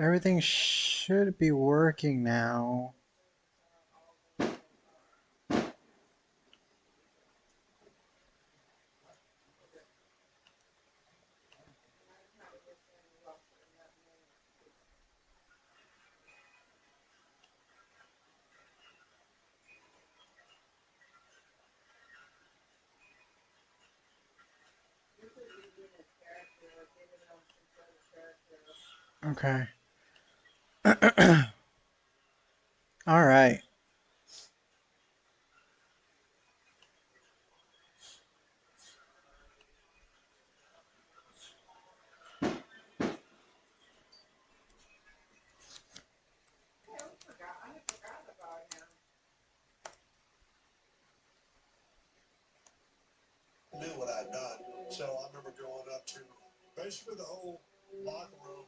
everything should be working now. Okay. All right. knew what I'd done. So I remember going up to basically the whole locker room.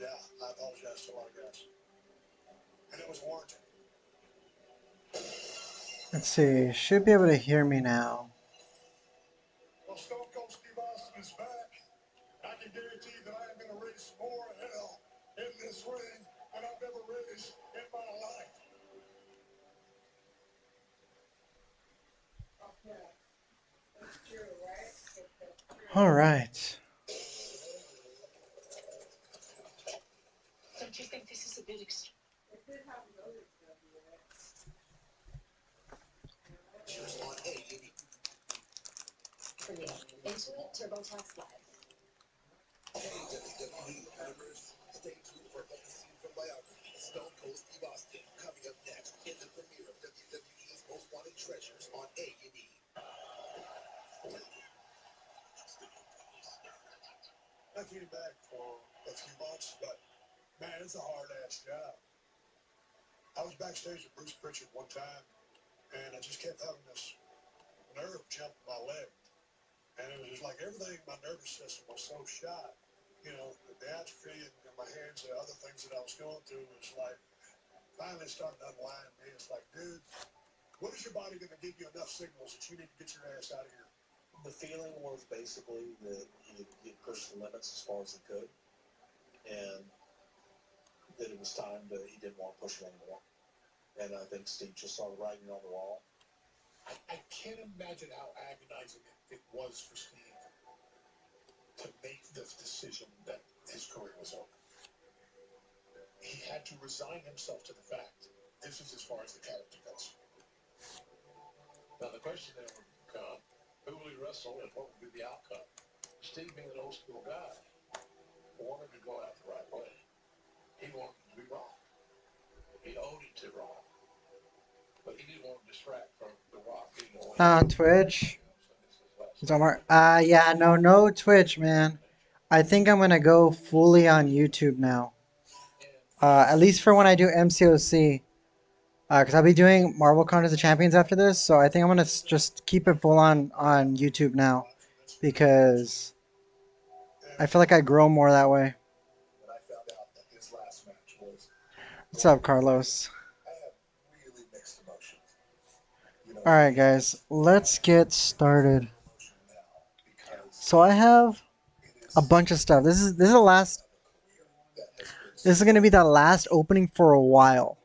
Yeah, I apologize to a lot of guys. And it was warranted. Let's see. Should be able to hear me now. Well, Stone Cold Steve Austin is back. I can guarantee that I am going to raise more hell in this ring than I've ever raised in my life. All right. Don't you think this is a bit extreme? Cheers on A, Jimmy. Intuit TurboTax Live. WWE Universe. Stay tuned for a scene from biography. Stone Cold Steve Austin coming up next in the premiere of WWE's Most Wanted Treasures on A and E. I came back for a few months, but man, it's a hard ass job. I was backstage with Bruce Pritchard one time, and I just kept having this nerve jump in my leg. And it was just like everything, my nervous system was so shot. You know, the atrophy in, in my hands and other things that I was going through was like finally starting to unwind me. It's like, dude, what is your body going to give you enough signals that you need to get your ass out of here? The feeling was basically that he he had pushed the limits as far as he could, and that he didn't want to push it anymore. And I think Steve just saw the writing on the wall. I, I can't imagine how agonizing it, it was for Steve to make this decision that his career was over. He had to resign himself to the fact this is as far as the character goes. Now the question then would become, who will he wrestle and what would be the outcome? Steve being an old school guy, wanted to go out the right way. He wanted to be wrong. On Twitch. Uh, yeah, no, no Twitch, man. I think I'm gonna go fully on YouTube now. Uh, at least for when I do MCOC. Uh, cause I'll be doing Marvel Contest of Champions after this, so I think I'm gonna just keep it full on on YouTube now, because I feel like I grow more that way. When I found out that his last match was, What's up, Carlos? Really mixed emotions. You know, All right, guys, let's get started. emotion now because So I have a bunch of stuff. This is this is the last. that has been This is gonna be the last opening for a while.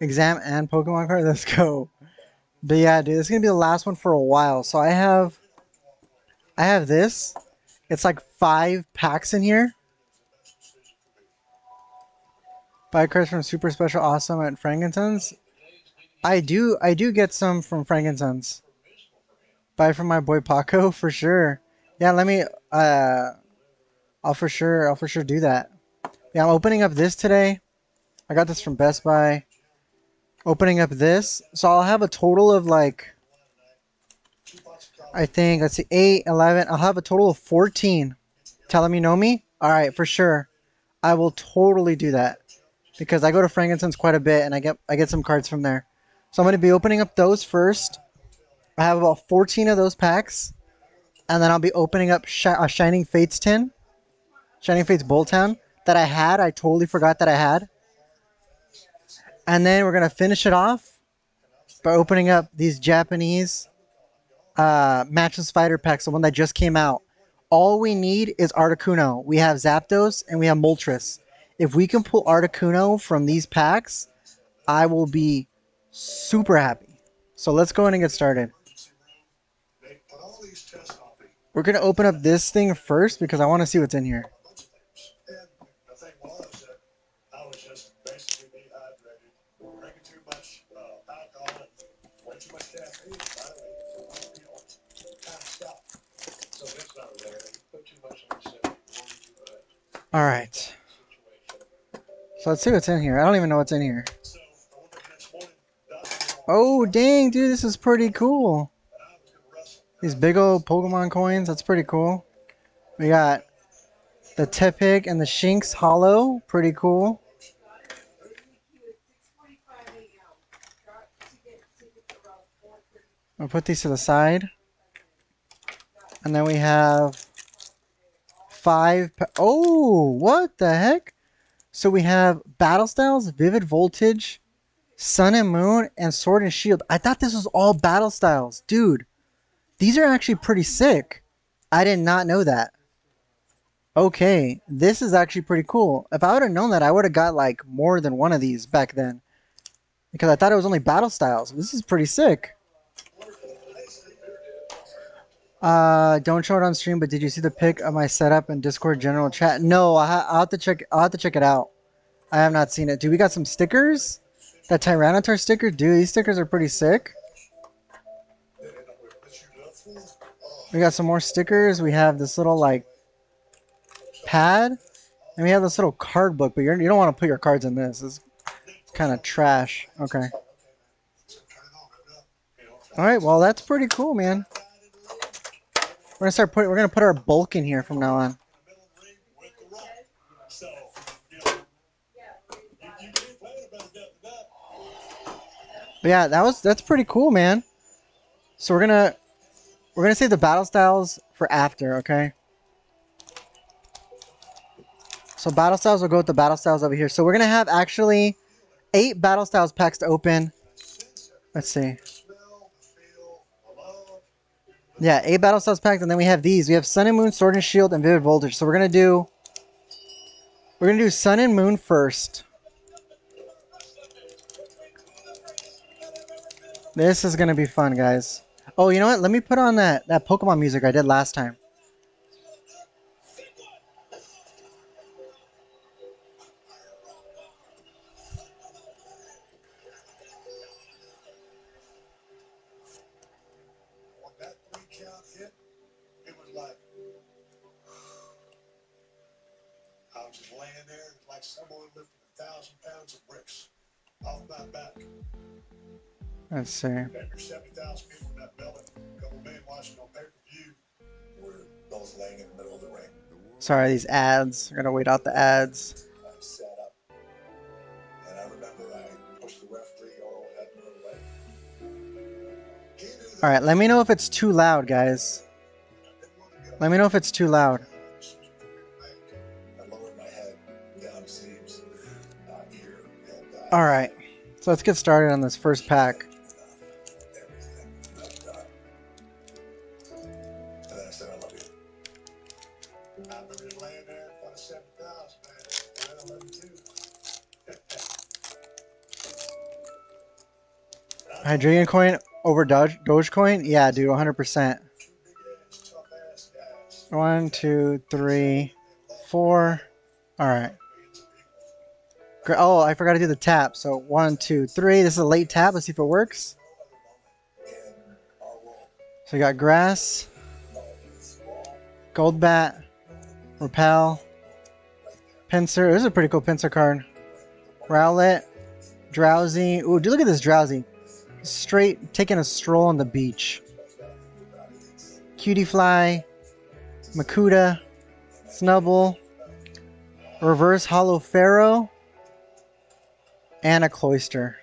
Exam and Pokemon card. Let's go. But yeah, dude, this is gonna be the last one for a while. So I have, I have this. It's like five packs in here. Buy cards from Super Special Awesome at Frankensons. I do, I do get some from Frankensons. Buy from my boy Paco for sure. Yeah, let me. Uh, I'll for sure, I'll for sure do that. Yeah, I'm opening up this today. I got this from Best Buy. Opening up this. So I'll have a total of like, I think, let's see, 8, 11. I'll have a total of 14. Telling me know me? Alright, for sure. I will totally do that. Because I go to Frankincense quite a bit and I get I get some cards from there. So I'm going to be opening up those first. I have about 14 of those packs. And then I'll be opening up Shi- a Shining Fates tin. Shining Fates Boltund that I had. I totally forgot that I had. And then we're gonna finish it off by opening up these Japanese uh, Matchless Fighter packs, the one that just came out. All we need is Articuno. We have Zapdos and we have Moltres. If we can pull Articuno from these packs, I will be super happy. So let's go in and get started. We're gonna open up this thing first because I want to see what's in here. All right. So let's see what's in here. I don't even know what's in here. Oh dang, dude, this is pretty cool. These big old Pokemon coins. That's pretty cool. We got the Tepig and the Shinx Holo. Pretty cool. We'll put these to the side. And then we have five. Oh, what the heck? So we have Battle Styles, Vivid Voltage, Sun and Moon, and Sword and Shield. I thought this was all Battle Styles. Dude, these are actually pretty sick. I did not know that. Okay, this is actually pretty cool. If I would have known that, I would have got like more than one of these back then. Because I thought it was only Battle Styles. This is pretty sick. Uh, don't show it on stream, but did you see the pic of my setup in Discord general chat? No, I ha- I'll have to check. I'll have to check it out. I have not seen it. Dude, we got some stickers. That Tyranitar sticker, dude. These stickers are pretty sick. We got some more stickers. We have this little like pad, and we have this little card book. But you're, you don't want to put your cards in this. It's kind of trash. Okay. All right. Well, that's pretty cool, man. We're gonna start putting. We're gonna put our bulk in here from now on. But yeah, that was that's pretty cool, man. So we're gonna we're gonna save the battle styles for after, okay? So battle styles will go with the battle styles over here. So we're gonna have actually eight battle styles packs to open. Let's see. Yeah, eight battle styles packed, and then we have these. We have Sun and Moon, Sword and Shield, and Vivid Voltage. So we're gonna do we're gonna do Sun and Moon first. This is gonna be fun, guys. Oh, you know what? Let me put on that that Pokemon music I did last time. Referee all the way out the middle way. He knew that All right, let me know if it's too loud, guys. Let me know if it's too loud. All right, so let's get started on this first pack. Hydreigon coin over Doge Dogecoin? Yeah, dude, 100%. Two big ass, tough ass guys. One, two, three, four. All right. Oh, I forgot to do the tap. So one, two, three. This is a late tap. Let's see if it works. So we got grass, Golbat, repel, pincer. This is a pretty cool pincer card. Rowlet, Drowzee. Ooh, dude, look at this Drowzee. Straight taking a stroll on the beach. Cutiefly, Makuta, Snubbull, reverse holo Fearow, and a Cloyster.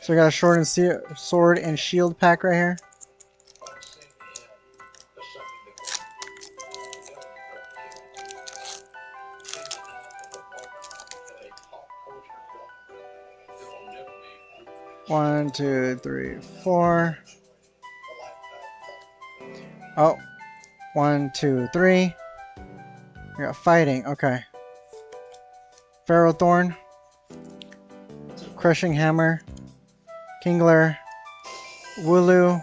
So we got a sword and sword and shield pack right here. One, two, three, four. Oh, one, two, three. We got fighting. Okay. Ferrothorn. Crushing Hammer. Kingler. Wooloo.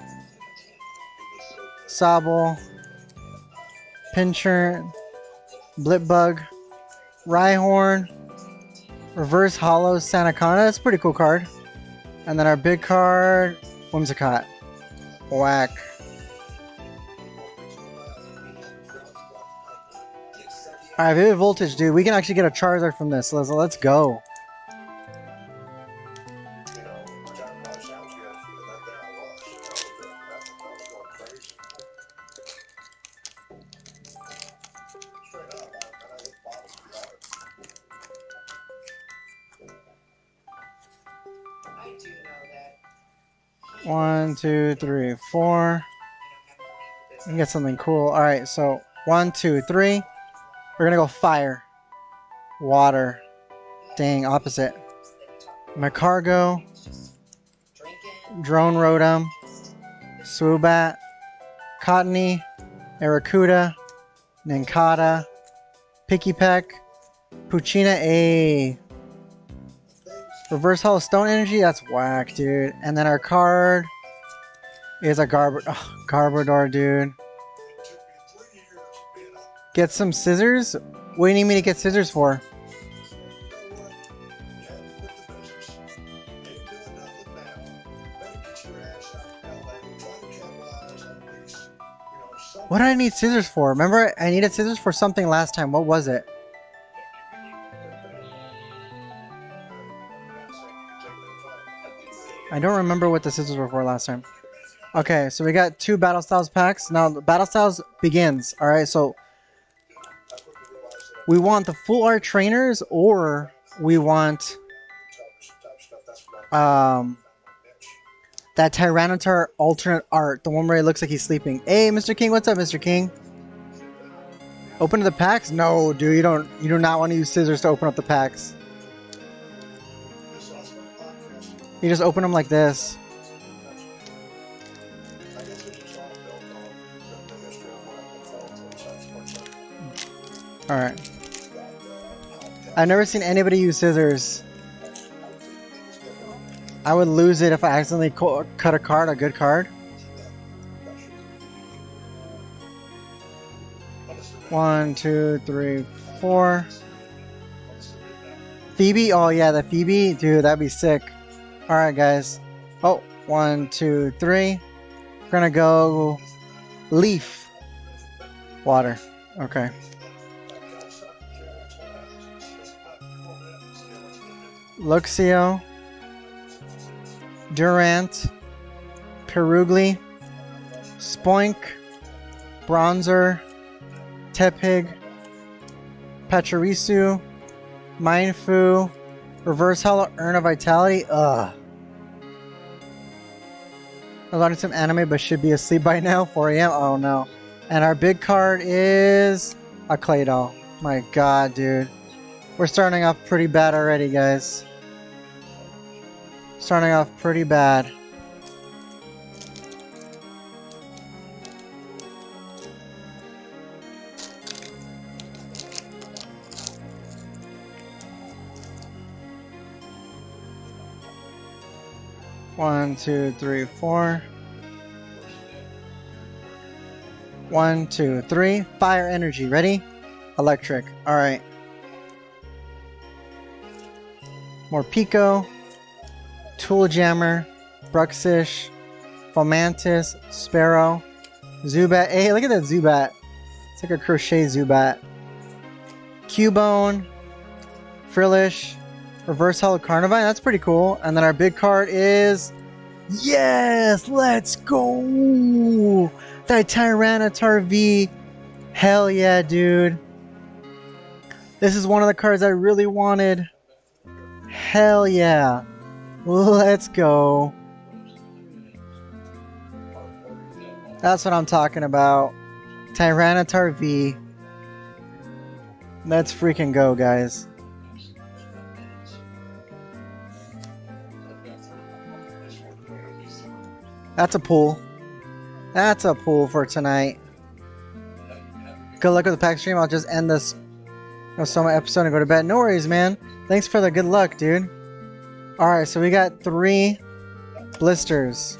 Sobble. Pincher. Blipbug. Rhyhorn. Reverse Holo Santa Sandaconda. That's a pretty cool card. And then our big card, Whimsicott. Whack. Alright, Vivid Voltage, dude. We can actually get a Charizard from this. Let's, let's go. Two, three, four. Can get something cool. Alright, so one, two, three. We're gonna go fire. Water. Dang, opposite. Magcargo. Drinking. Drone Rotom. Swoobat. Cottonee. Arrokuda. Nincada. Picky Peck. Puccina A. Reverse Holo Stone Energy, that's whack, dude. And then our card is a Garb oh, Garbodor, dude. Get some scissors? What do you need me to get scissors for? What? Did I need scissors for? Remember, I needed scissors for something last time. What was it? I don't remember what the scissors were for last time. Okay, so we got two Battle Styles packs. Now, the Battle Styles begins. Alright, so we want the full art trainers or we want um that Tyranitar alternate art, the one where it looks like he's sleeping. Hey, Mr. King, what's up, Mr. King? Open the packs? No, dude, you don't. You do not want to use scissors to open up the packs. You just open them like this. I first All right. I've never seen anybody use scissors. I would lose it if I accidentally cut a card, a good card. One, two, three, four. Phoebe? Oh, yeah, the Phoebe? Dude, that'd be sick. Alright, guys. Oh, one, two, three. We're gonna go leaf. Water. Okay. Luxio. Durant. Purugly. Spoink. Bronzor. Tepig. Pachirisu. Mindfu. Reverse Holo Urn of Vitality. Ugh. I'm learning some anime, but should be asleep by now. 4 a.m. Oh no. And our big card is a Claydol. My god, dude. We're starting off pretty bad already, guys. Starting off pretty bad. One, two, three, four. One, two, three. Fire energy. Ready? Electric. Alright. Morpeko. Tool Jammer. Bruxish. Fomantis. Spearow. Zubat. Hey, look at that Zubat. It's like a crochet Zubat. Cubone. Frillish. Reverse Holo Carnivine. That's pretty cool. And then our big card is. Yes! Let's go! That Tyranitar V. Hell yeah, dude. This is one of the cards I really wanted. Hell yeah. Let's go. That's what I'm talking about. Tyranitar V. Let's freaking go, guys. That's a pool. That's a pool for tonight. Good luck with the pack stream. I'll just end this episode and go to bed. No worries, man. Thanks for the good luck, dude. All right, so we got three blisters.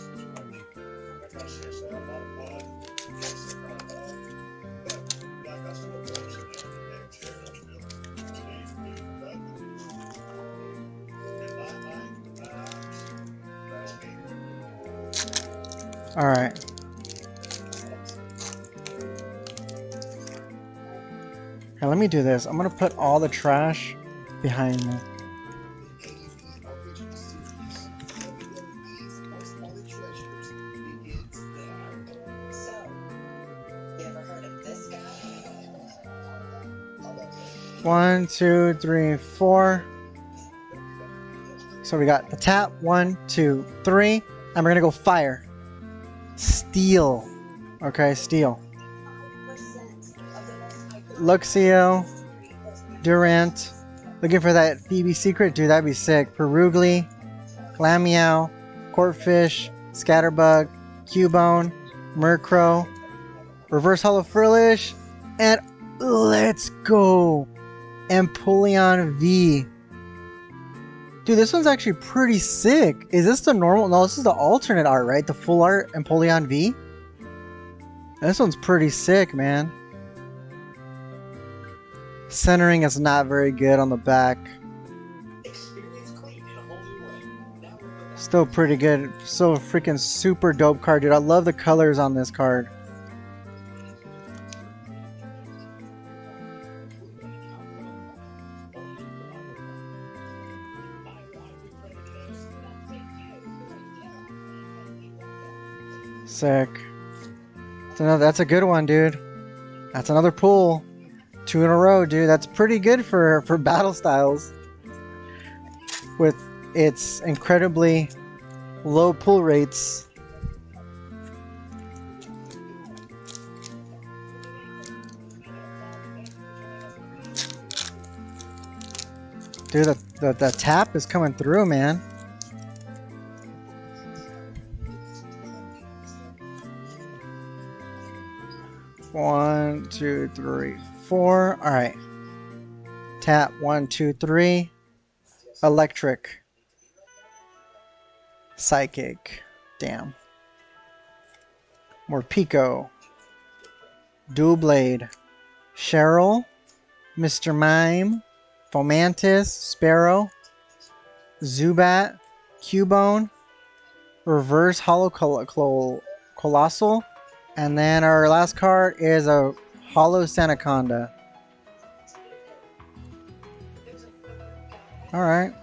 All right. Here, let me do this. I'm gonna put all the trash behind me. One, two, three, four. So we got the tap. One, two, three. And we're gonna go fire. Steel. Okay, steel. Luxio. Durant. Looking for that Phoebe secret? Dude, that'd be sick. Purugly. Glameow. Corphish. Scatterbug. Cubone. Murkrow. Reverse Holo Frillish. And let's go. Empoleon V. Dude, this one's actually pretty sick. Is this the normal? No, this is the alternate art, right? The full art Empoleon V? This one's pretty sick, man. Centering is not very good on the back. Still pretty good. So freaking super dope card, dude. I love the colors on this card. Sick. That's, another, that's a good one, dude. That's another pull. Two in a row, dude. That's pretty good for, for battle styles. With its incredibly low pull rates. Dude, the, the, the tap is coming through, man. One, two, three, four. All right. Tap one, two, three. Electric. Psychic. Damn. Morpeko. Dual Blade. Cheryl. Mr. Mime. Fomantis. Spearow. Zubat. Cubone. Reverse Holo Col- Col- Coalossal. And then our last card is a Holo Sandaconda. Alright.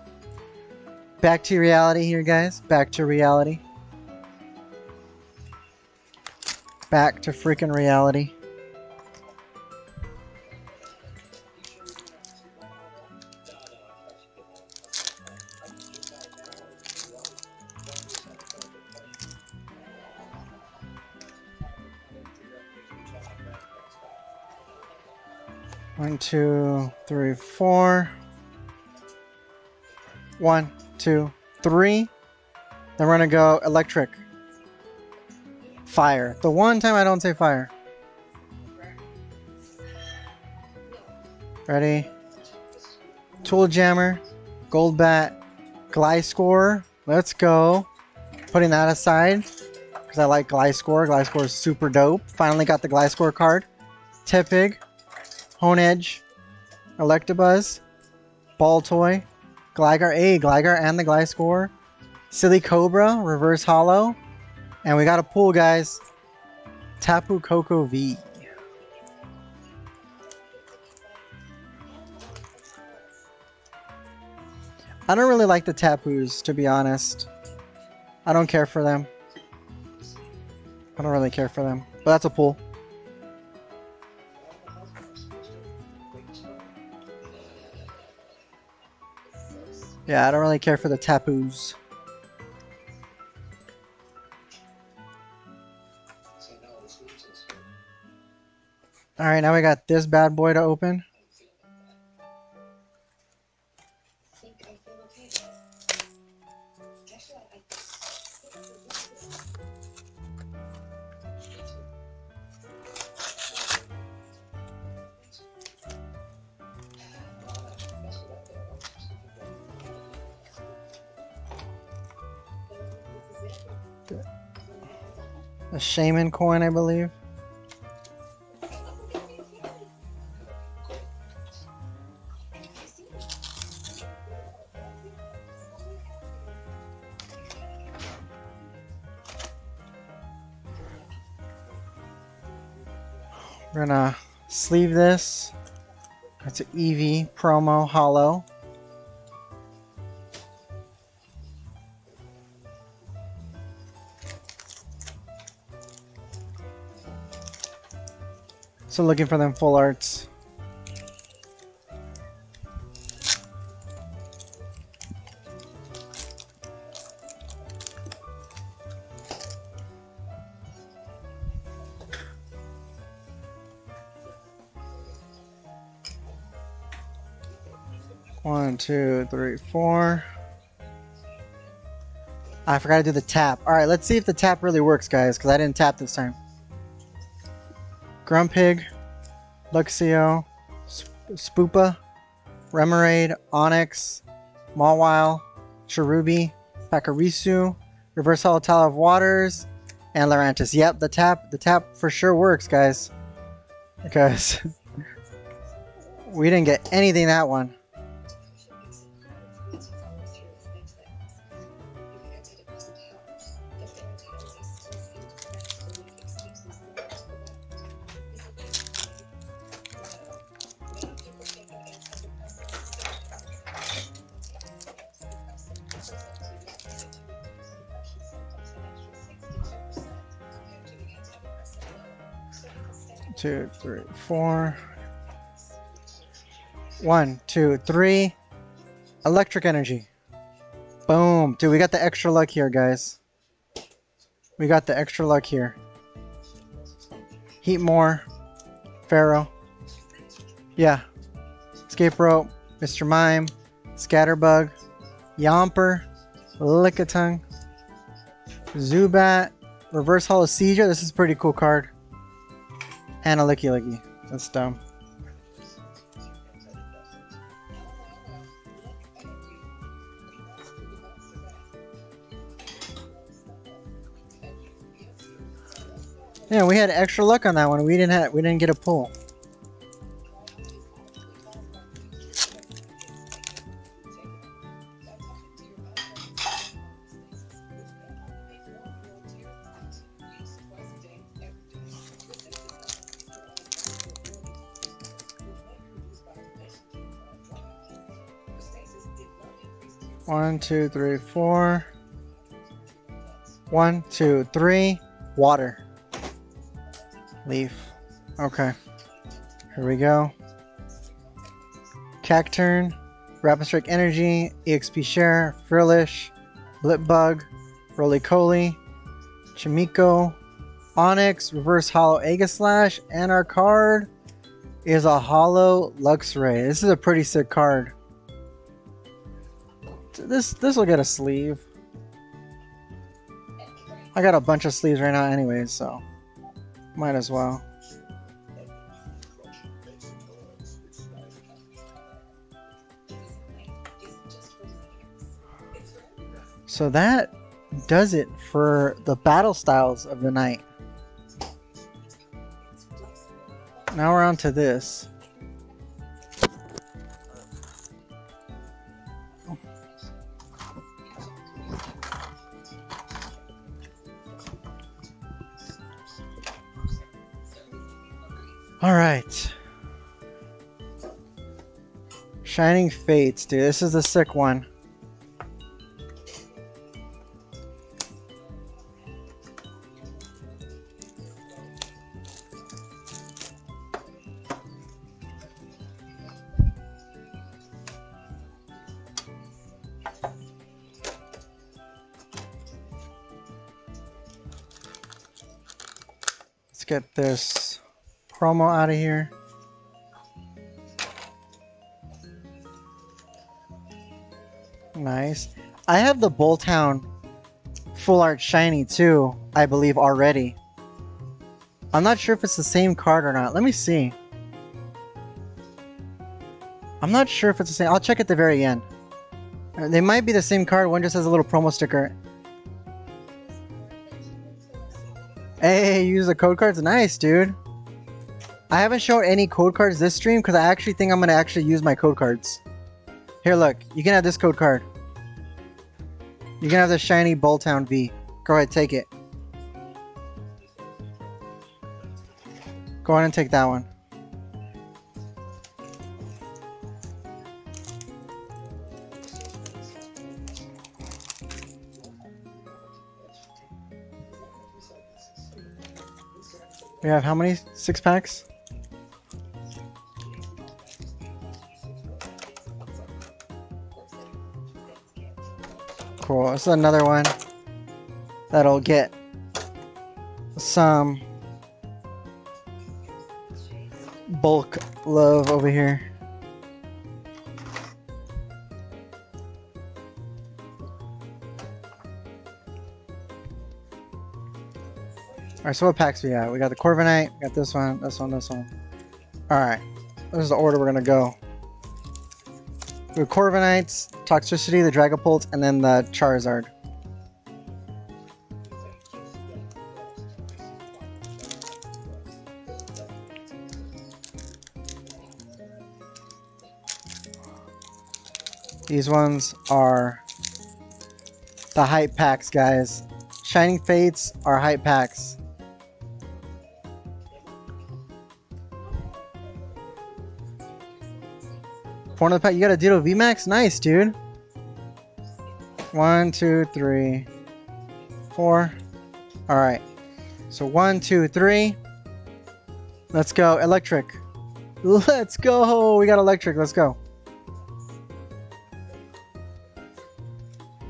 Back to reality here, guys. Back to reality. Back to freaking reality. One, two, three, four. One, two, three. Then we're gonna go electric. Fire. The one time I don't say fire. Ready? Tool Jammer, Golbat, Gliscor. Let's go. Putting that aside because I like Gliscor. Gliscor is super dope. Finally got the Gliscor card. Tepig, Honedge, Electabuzz, Baltoy, Gligar A, Gligar and the Gliscor, Silicobra, Reverse Holo, and we got a pool, guys. Tapu Koko V. I don't really like the Tapus, to be honest. I don't care for them. I don't really care for them, but that's a pull. Yeah, I don't really care for the Tapus. Alright, now we got this bad boy to open. Shaman coin, I believe. We're gonna sleeve this. It's an EV promo holo. So looking for them full arts. One, two, three, four. Ah, I forgot to do the tap. Alright, let's see if the tap really works, guys, because I didn't tap this time. Grumpig, Luxio, Sp- Spoopa, Remoraid, Onix, Mawile, Cherubi, Pachirisu, Reverse Holo Tile of Waters, and Lurantis. Yep, the tap the tap for sure works, guys. Because we didn't get anything that one. Four. One, two, three. Electric energy. Boom. Dude, we got the extra luck here, guys. We got the extra luck here. Heat more. Fearow. Yeah. Escape rope. Mr. Mime. Scatterbug. Yamper. Lickitung. Zubat. Reverse Holo Scizor. This is a pretty cool card. And a Lickilicky. That's dumb. Yeah, we had extra luck on that one. We didn't have we didn't get a pull. One, two, three, four. One, two, three. Water. Leaf. Okay. Here we go. Cacturne, Rapid Strike Energy, EXP Share, Frillish, Blipbug, Rolycoly, Chimiko, Onix, Reverse Holo Aegislash, and our card is a Holo Luxray. This is a pretty sick card. This this will get a sleeve. I got a bunch of sleeves right now anyways, so might as well. So that does it for the battle styles of the night. Now we're on to this. All right. Shining Fates, dude. This is a sick one. Let's get this promo out of here. Nice. I have the Boltund Full Art Shiny too, I believe already. I'm not sure if it's the same card or not. Let me see. I'm not sure if it's the same. I'll check at the very end. Uh, They might be the same card. One just has a little promo sticker. Hey, use the code cards. Nice, dude. I haven't shown any code cards this stream because I actually think I'm gonna actually use my code cards. Here, look. You can have this code card. You can have the shiny Boltund V. Go ahead, take it. Go ahead and take that one. We have how many six packs? Cool. This is another one that'll get some bulk love over here. Alright, so what packs we got? We got the Corviknight, we got this one, this one, this one. Alright, this is the order we're gonna go. Have Corviknights, Toxtricity, the Dragapult, and then the Charizard. These ones are the hype packs, guys. Shining Fates are hype packs. Four in the pack. You got a Ditto VMAX? Nice, dude. One, two, three, four. All right. So one, two, three. Let's go. Electric. Let's go. We got electric. Let's go.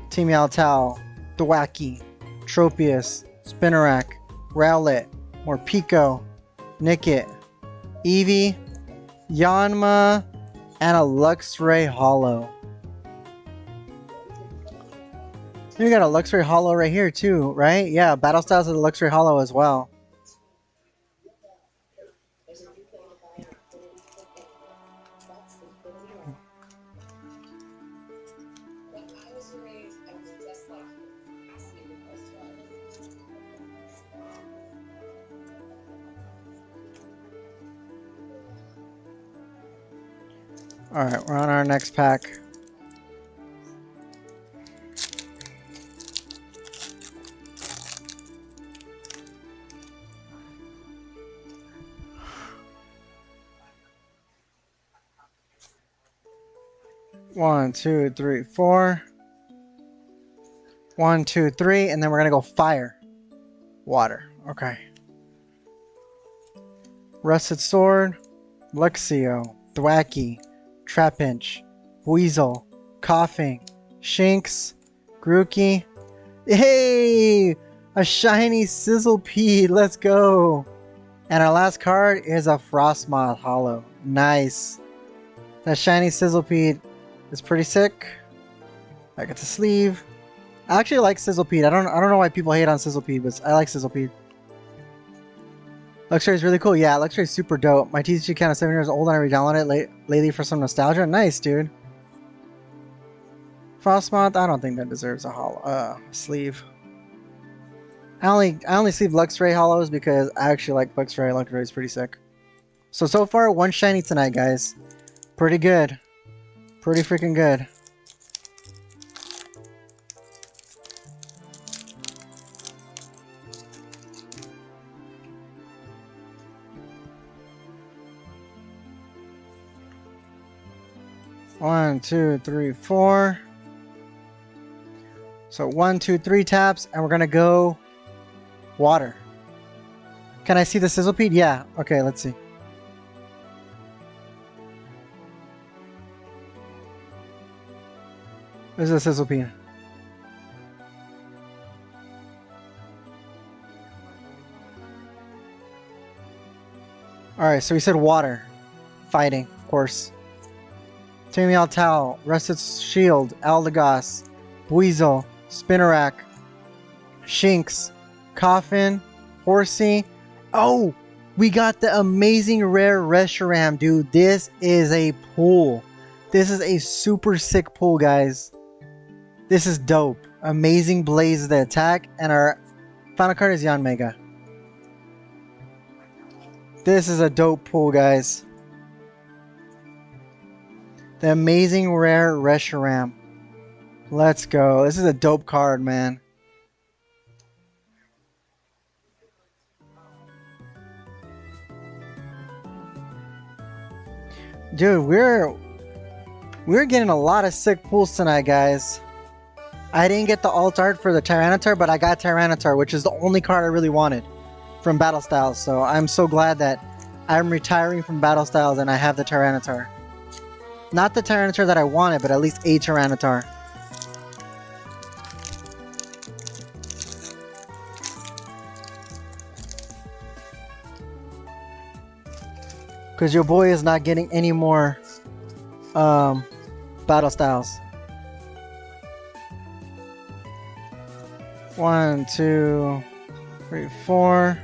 Team Altal, Thwackey, Tropius, Spinarak, Rowlet, Morpeko, Nickit, Eevee, Yanma, and a Luxray Holo. We got a Luxray Holo right here too, right? Yeah, Battle Styles of the Luxray Holo as well. Alright, we're on our next pack. One, two, three, four. One, two, three, and then we're gonna go fire. Water. Okay. Rusted Sword, Luxio, Thwackey, Trapinch, Weasel, Koffing, Shinx, Grookey. Hey! A shiny Sizzlipede, let's go! And our last card is a Frosmoth Holo. Nice. That shiny Sizzlipede is pretty sick. I got the sleeve. I actually like Sizzlipede. I don't I don't know why people hate on Sizzlipede, but I like Sizzlipede. Luxray is really cool. Yeah, Luxray is super dope. My TCG account is seven years old and I re-downloaded it late, lately for some nostalgia. Nice, dude. Frosmoth, I don't think that deserves a holo uh, sleeve. I only I only sleeve Luxray holos because I actually like Luxray. Luxray is pretty sick. So so far, one shiny tonight, guys. Pretty good. Pretty freaking good. One, two, three, four. So one, two, three taps, and we're gonna go water. Can I see the Sizzlipede? Yeah. Okay, let's see. This is a Sizzlipede. Alright, so we said water. Fighting, of course. Tammy Altal, Rusted Shield, Aldagos, Weasel, Spinarak, Shinx, Koffing, Horsea. Oh, we got the amazing rare Reshiram, dude. This is a pool. This is a super sick pool, guys. This is dope. Amazing Blaze the attack, and our final card is Yanmega. This is a dope pool, guys. The amazing rare Reshiram. Let's go. This is a dope card, man. Dude, we're we're getting a lot of sick pulls tonight, guys. I didn't get the alt art for the Tyranitar, but I got Tyranitar, which is the only card I really wanted from Battle Styles. So I'm so glad that I'm retiring from Battle Styles and I have the Tyranitar. Not the Tyranitar that I wanted, but at least a Tyranitar. Because your boy is not getting any more um, Battle Styles. One, two, three, four.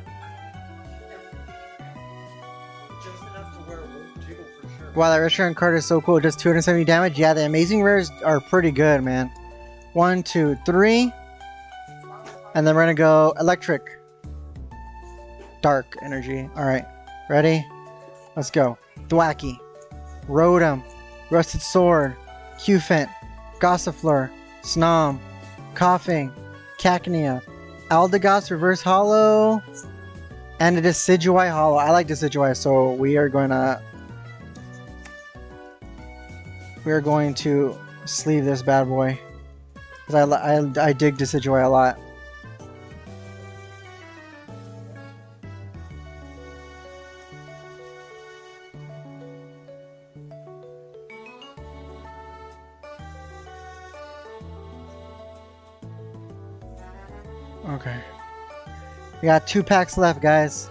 Wow, that Reshiram card is so cool. Does 270 damage. Yeah, the amazing rares are pretty good, man. One, two, three. And then we're gonna go electric. Dark energy. Alright. Ready? Let's go. Thwackey. Rotom. Rusted Sword. Cufant. Gossifleur. Snom. Koffing. Cacnea. Aldegos Reverse Holo. And a Decidueye Holo. I like Decidueye, so we are going to we are going to sleeve this bad boy. Because I, I, I dig Decidueye a lot. Okay. We got two packs left, guys.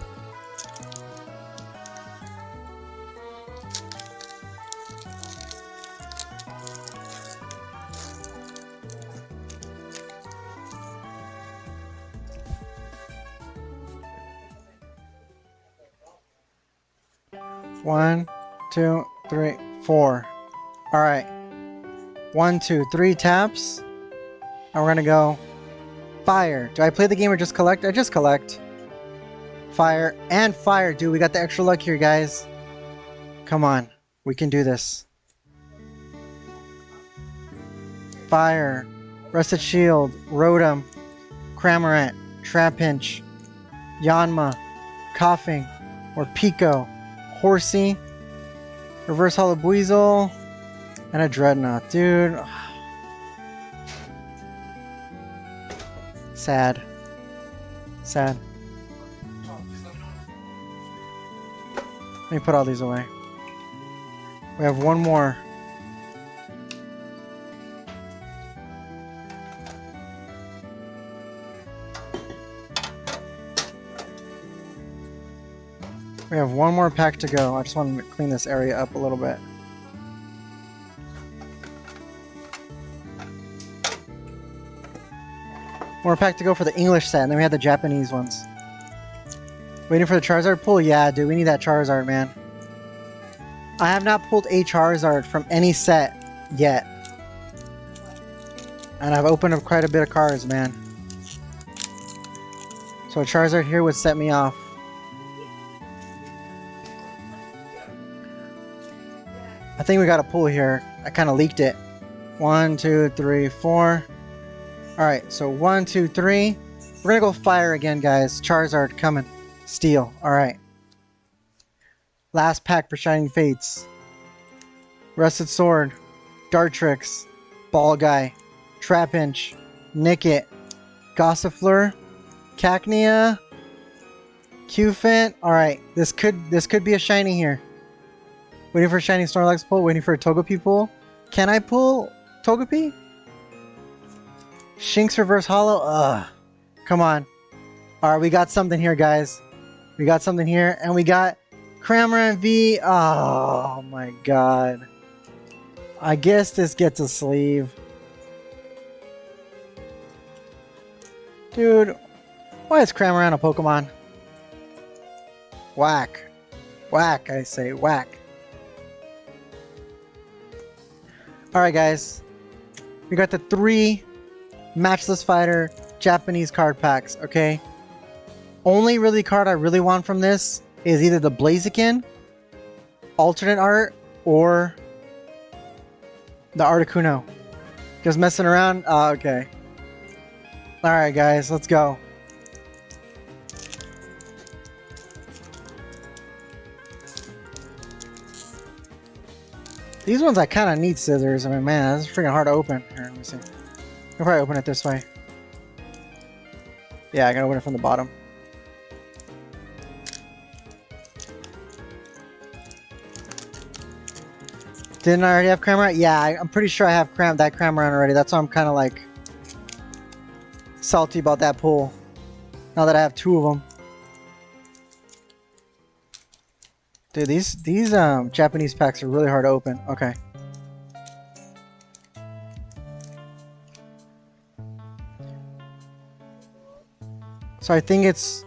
One, two, three taps. And we're gonna go fire. Do I play the game or just collect? I just collect. Fire and fire, dude. We got the extra luck here, guys. Come on. We can do this. Fire. Rusted Shield. Rotom. Cramorant. Trapinch. Yanma. Koffing. Or Pico. Horsea. Reverse Holo Buizel. And a Drednaw. Dude. Sad. Sad. Let me put all these away. We have one more. We have one more pack to go. I just want to clean this area up a little bit. More pack to go for the English set, and then we have the Japanese ones. Waiting for the Charizard pull? Yeah, dude, we need that Charizard, man. I have not pulled a Charizard from any set yet. And I've opened up quite a bit of cards, man. So a Charizard here would set me off. I think we got a pull here. I kind of leaked it. One, two, three, four. Alright, so one, two, three. We're gonna go fire again, guys. Charizard coming. Steel. Alright. Last pack for Shining Fates. Rusted Sword. Dartrix. Ball Guy. Trapinch. Nickit. Gossifleur. Cacnea. Cufant. Alright, this could this could be a shiny here. Waiting for a shiny Snorlax pull, waiting for a Togepi pull. Can I pull Togepi? Shinx Reverse Holo? Ugh. Come on. Alright, we got something here, guys. We got something here, and we got Cramorant V. Oh my god. I guess this gets a sleeve. Dude, why is Cramorant a Pokemon? Whack. Whack, I say, whack. Alright guys, we got the three Matchless Fighter Japanese card packs, okay? Only really card I really want from this is either the Blaziken, alternate art, or the Articuno. Just messing around? Oh, okay. Alright, guys, let's go. These ones I kind of need scissors. I mean, man, this is freaking hard to open. Here, let me see. I'll probably open it this way. Yeah, I gotta open it from the bottom. Didn't I already have Cramorant? Yeah, I, I'm pretty sure I have cram that Cramorant already. That's why I'm kind of like salty about that pull. Now that I have two of them. Dude, these these um Japanese packs are really hard to open. Okay. So I think it's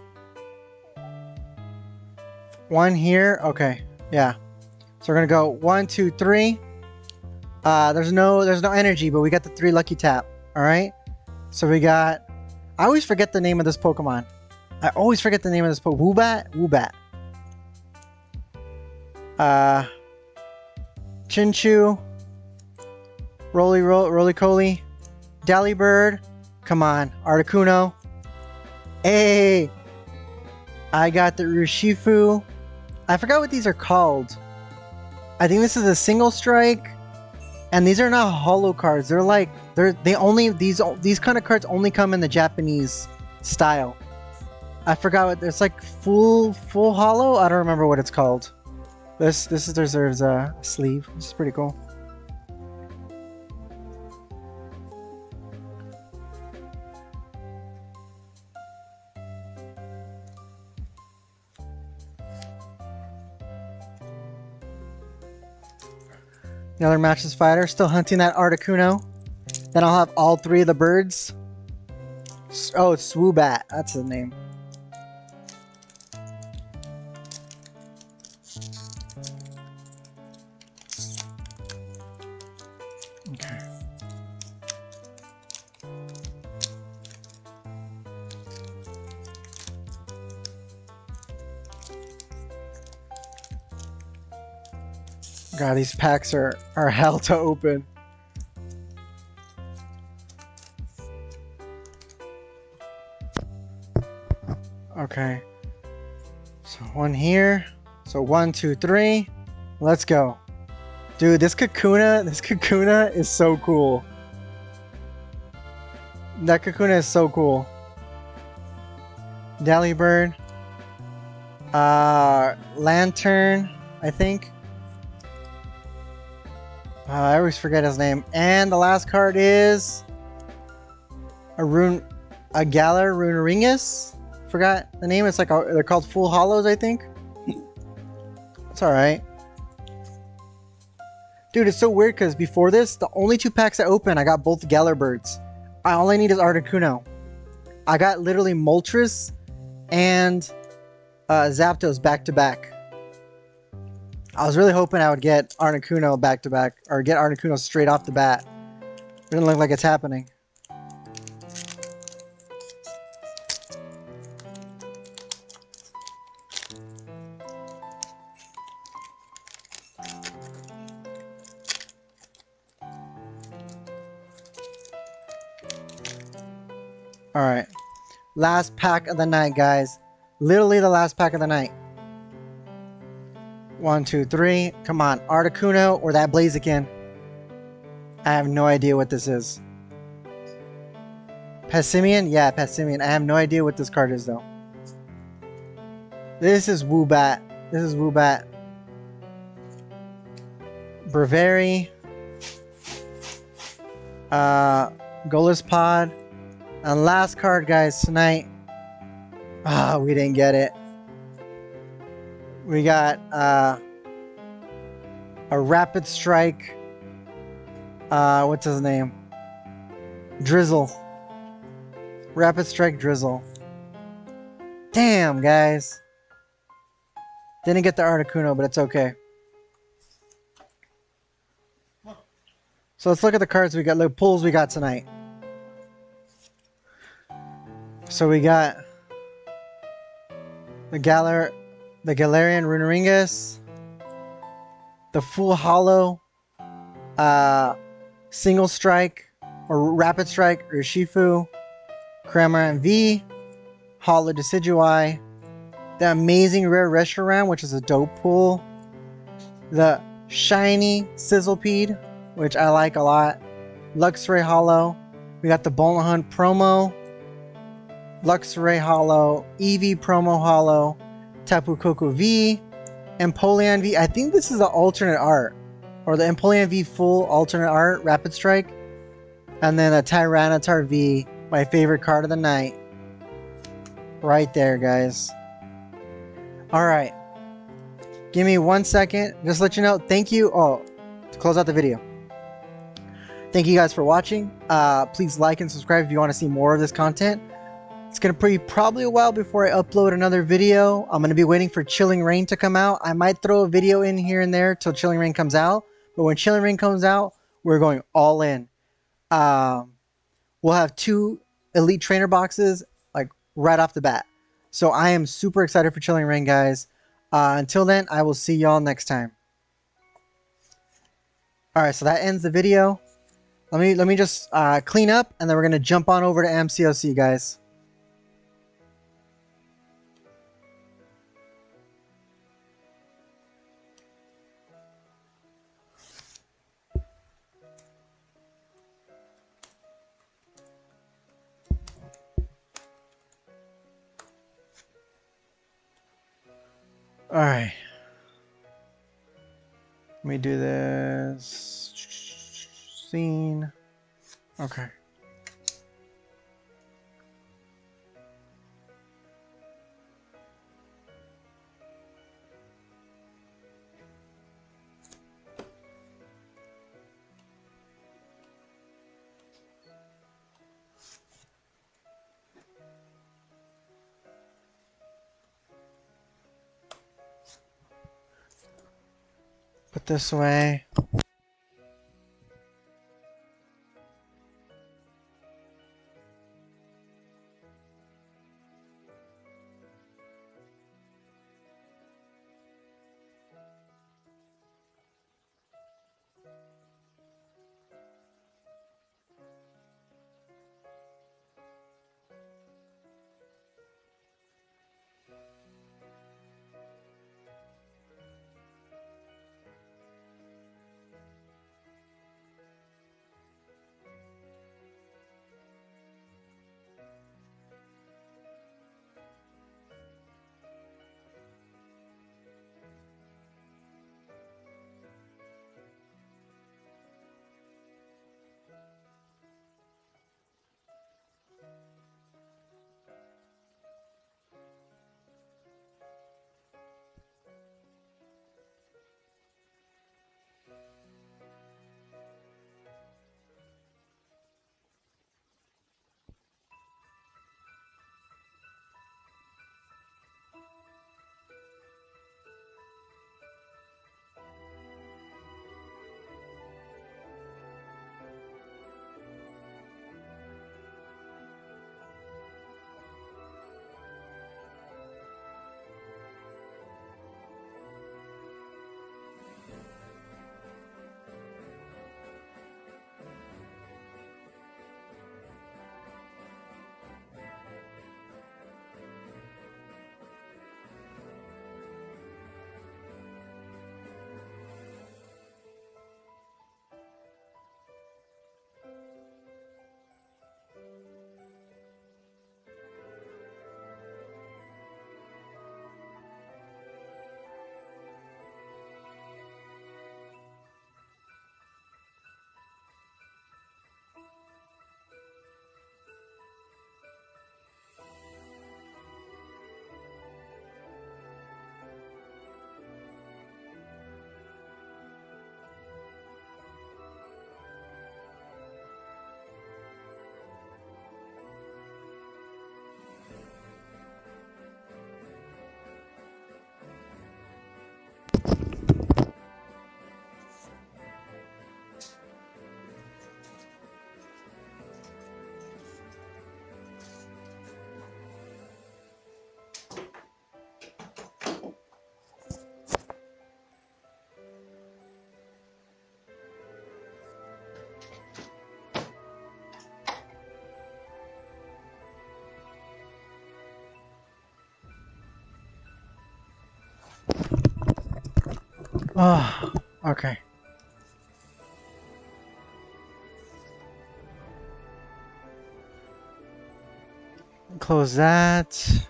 one here. Okay, yeah. So we're gonna go one, two, three. Uh, there's no there's no energy, but we got the three lucky tap. All right. So we got. I always forget the name of this Pokemon. I always forget the name of this Pokemon. Woobat. Woobat. Uh. Chinchou. Roly Ro- Rolycoly. Delibird. Come on, Articuno. Hey! I got the Urshifu. I forgot what these are called. I think this is a single strike. And these are not holo cards. They're like they're they only these these kind of cards only come in the Japanese style. I forgot what it's like full full holo. I don't remember what it's called. This this is deserves a sleeve, which is pretty cool. Another matchless fighter, still hunting that Articuno. Then I'll have all three of the birds. Oh, Swoobat. That's the name. God, these packs are, are hell to open. Okay. So one here. So one, two, three. Let's go. Dude, this Kakuna, this Kakuna is so cool. That Kakuna is so cool. Delibird. Uh, Lanturn, I think. Uh, I always forget his name. And the last card is a rune, a Galar Runerigus. Forgot the name. It's like a, they're called Full Holos, I think. It's all right, dude. It's so weird because before this, the only two packs I opened, I got both Galar birds. I, all I need is Articuno. I got literally Moltres and uh, Zapdos back to back. I was really hoping I would get Articuno back to back, or get Articuno straight off the bat. It doesn't look like it's happening. Alright. Last pack of the night, guys. Literally the last pack of the night. One, two, three. Come on, Articuno or that Blaziken. I have no idea what this is. Passimian? Yeah, Passimian. I have no idea what this card is though. This is Woobat. This is Woobat. Braviary. Uh, Golisopod. And last card, guys, tonight. Ah, we didn't get it. We got uh, a Rapid Strike. Uh, what's his name? Drizzile. Rapid Strike Drizzile. Damn, guys. Didn't get the Articuno, but it's okay. So let's look at the cards we got, the pulls we got tonight. So we got the Galar, the Galarian Runerigus, the Full Holo, uh, Single Strike or Rapid Strike Urshifu, Cramorant V, Holo Decidueye, the amazing Rare Reshiram, which is a dope pull, the Shiny Sizzlipede, which I like a lot, Luxray Holo, we got the Boltund promo, Luxray Holo, Eevee promo Holo, Tapu Koko V, Empoleon V. I think this is the alternate art, or the Empoleon V full alternate art, Rapid Strike, and then a Tyranitar V, my favorite card of the night. Right there, guys. All right. Give me one second. Just let you know. Thank you. Oh, to close out the video. Thank you guys for watching. Uh, please like and subscribe if you want to see more of this content. It's gonna be probably a while before I upload another video. I'm gonna be waiting for Chilling Reign to come out. I might throw a video in here and there till Chilling Reign comes out. But when Chilling Reign comes out, we're going all in. Um, we'll have two Elite Trainer boxes like right off the bat. So I am super excited for Chilling Reign, guys. Uh, until then, I will see y'all next time. All right, so that ends the video. Let me let me just uh, clean up, and then we're gonna jump on over to MCOC, guys. All right. Let me do this. Scene. Okay. Put this away. Oh, okay. Close that.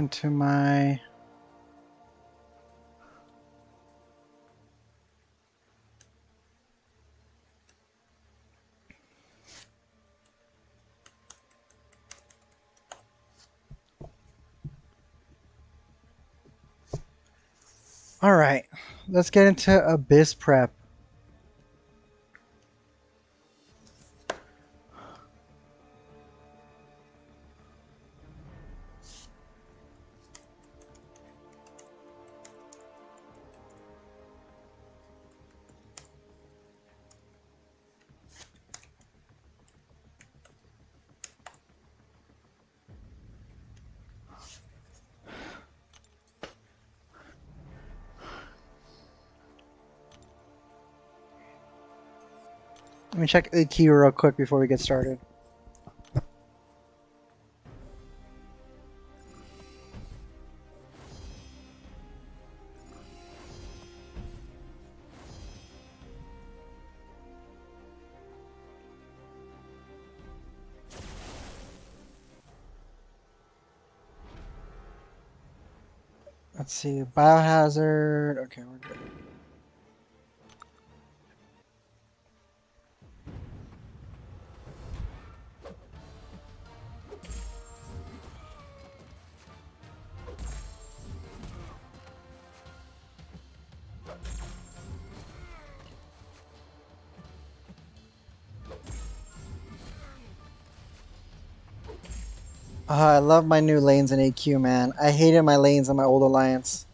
Jump into my. All right, let's get into Abyss prep. Check the key real quick before we get started. Let's see, biohazard. I love my new lanes in AQ, man. I hated my lanes in my old alliance.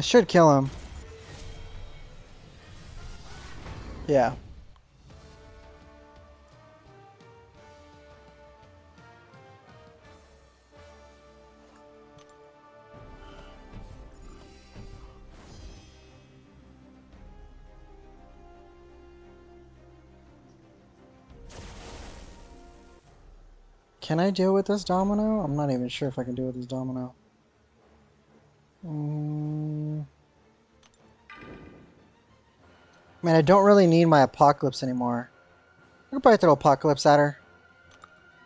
I should kill him. Yeah. Can I deal with this domino? I'm not even sure if I can deal with this domino. Man, I don't really need my apocalypse anymore. I could probably throw apocalypse at her.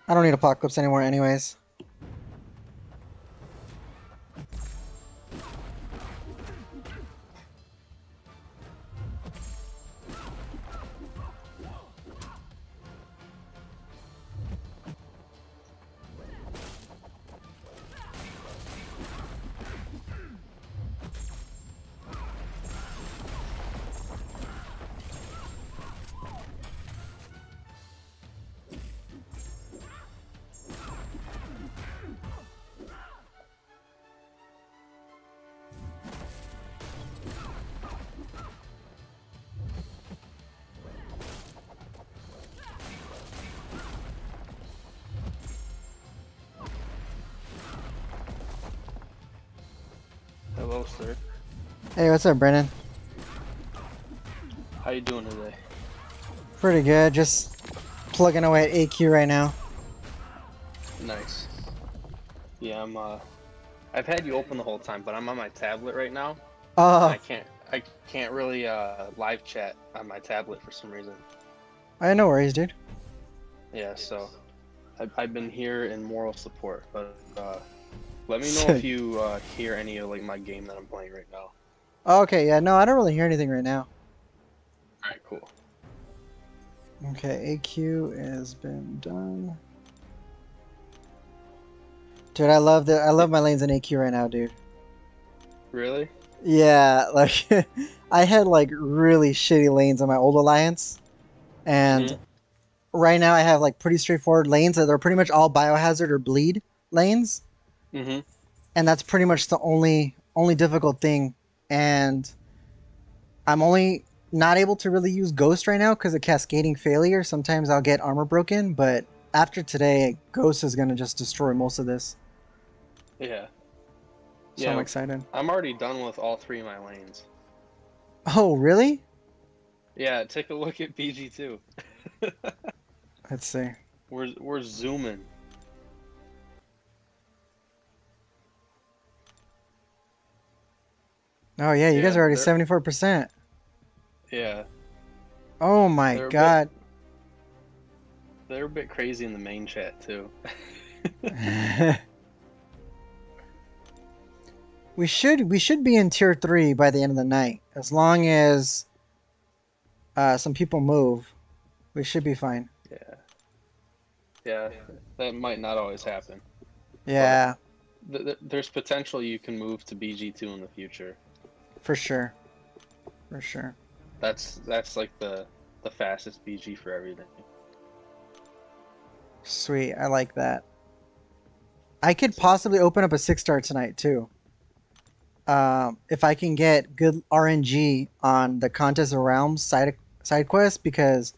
I don't need apocalypse anymore anyways. What's up, Brennan? How you doing today? Pretty good. Just plugging away at AQ right now. Nice. Yeah, I'm. Uh, I've had you open the whole time, but I'm on my tablet right now. Oh, I can't. I can't really uh, live chat on my tablet for some reason. I have no worries, dude. Yeah, so I've, I've been here in moral support, but uh, let me know if you uh, hear any of like my game that I'm playing right now. Okay, yeah, no, I don't really hear anything right now. All right, cool. Okay, AQ has been done. Dude, I love the I love my lanes in AQ right now, dude. Really? Yeah, like I had like really shitty lanes on my old alliance, and Mhm. right now I have like pretty straightforward lanes that are pretty much all biohazard or bleed lanes, Mm-hmm. and that's pretty much the only only difficult thing. And I'm only not able to really use Ghost right now because of cascading failure. Sometimes I'll get armor broken, but after today, Ghost is gonna just destroy most of this. Yeah. So Yeah. I'm excited. I'm already done with all three of my lanes. Oh, really? Yeah, take a look at BG2. Let's see. We're we're zooming. Oh yeah, you guys are already seventy four percent. Yeah, Oh my They're a bit- god. they're a bit crazy in the main chat too. we should we should be in tier three by the end of the night. As long as uh, some people move, we should be fine. Yeah. Yeah, that might not always happen. Yeah, th- There's potential you can move to BG2 in the future. For sure. For sure. That's that's like the the fastest BG for everything. Sweet, I like that. I could possibly open up a six star tonight too. Um, if I can get good RNG on the Contest of Realms side side quest, because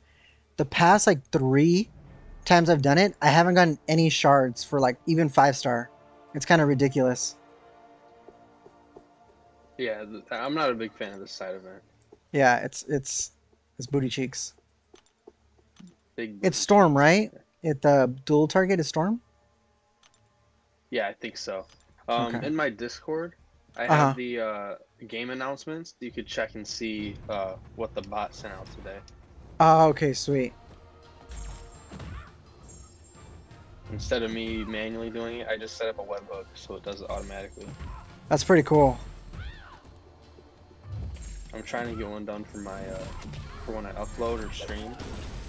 the past like three times I've done it, I haven't gotten any shards for like even five star. It's kind of ridiculous. Yeah, I'm not a big fan of this side event. Yeah, it's it's it's booty cheeks. Big. It's Storm, right? It the dual target is Storm. Yeah, I think so. Um, Okay. In my Discord, I have Uh-huh. the uh, game announcements. You could check and see uh, what the bot sent out today. Oh, okay, sweet. Instead of me manually doing it, I just set up a webhook so it does it automatically. That's pretty cool. I'm trying to get one done for my uh, for when I upload or stream.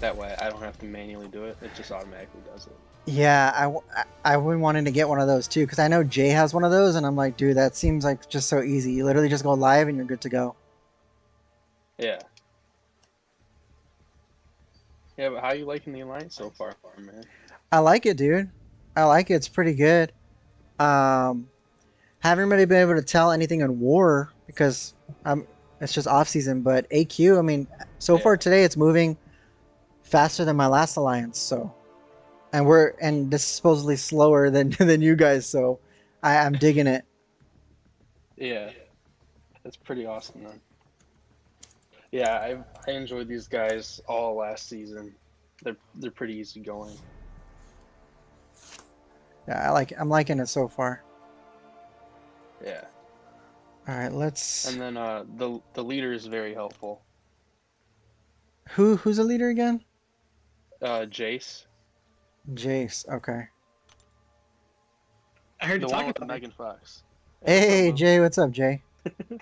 That way, I don't have to manually do it. It just automatically does it. Yeah, I, w- I- I've been wanting to get one of those too because I know Jay has one of those, and I'm like, dude, that seems like just so easy. You literally just go live and you're good to go. Yeah. Yeah, but how you liking the alliance so far, man? I like it, dude. I like it. It's pretty good. Um, haven't really been able to tell anything on war because um, it's just off season. But AQ, I mean, so Yeah. far today it's moving faster than my last alliance. So, and we're and this is supposedly slower than than you guys. So, I, I'm digging it. Yeah, that's pretty awesome, then. Yeah, I I enjoyed these guys all last season. They're they're pretty easy going. Yeah, I like. I'm liking it so far. Yeah, All right, let's. and then uh the the leader is very helpful. Who who's the leader again? Uh, Jace, Jace. Okay. I heard the you talking with about Megan Fox. Hey. Jay, what's up, Jay?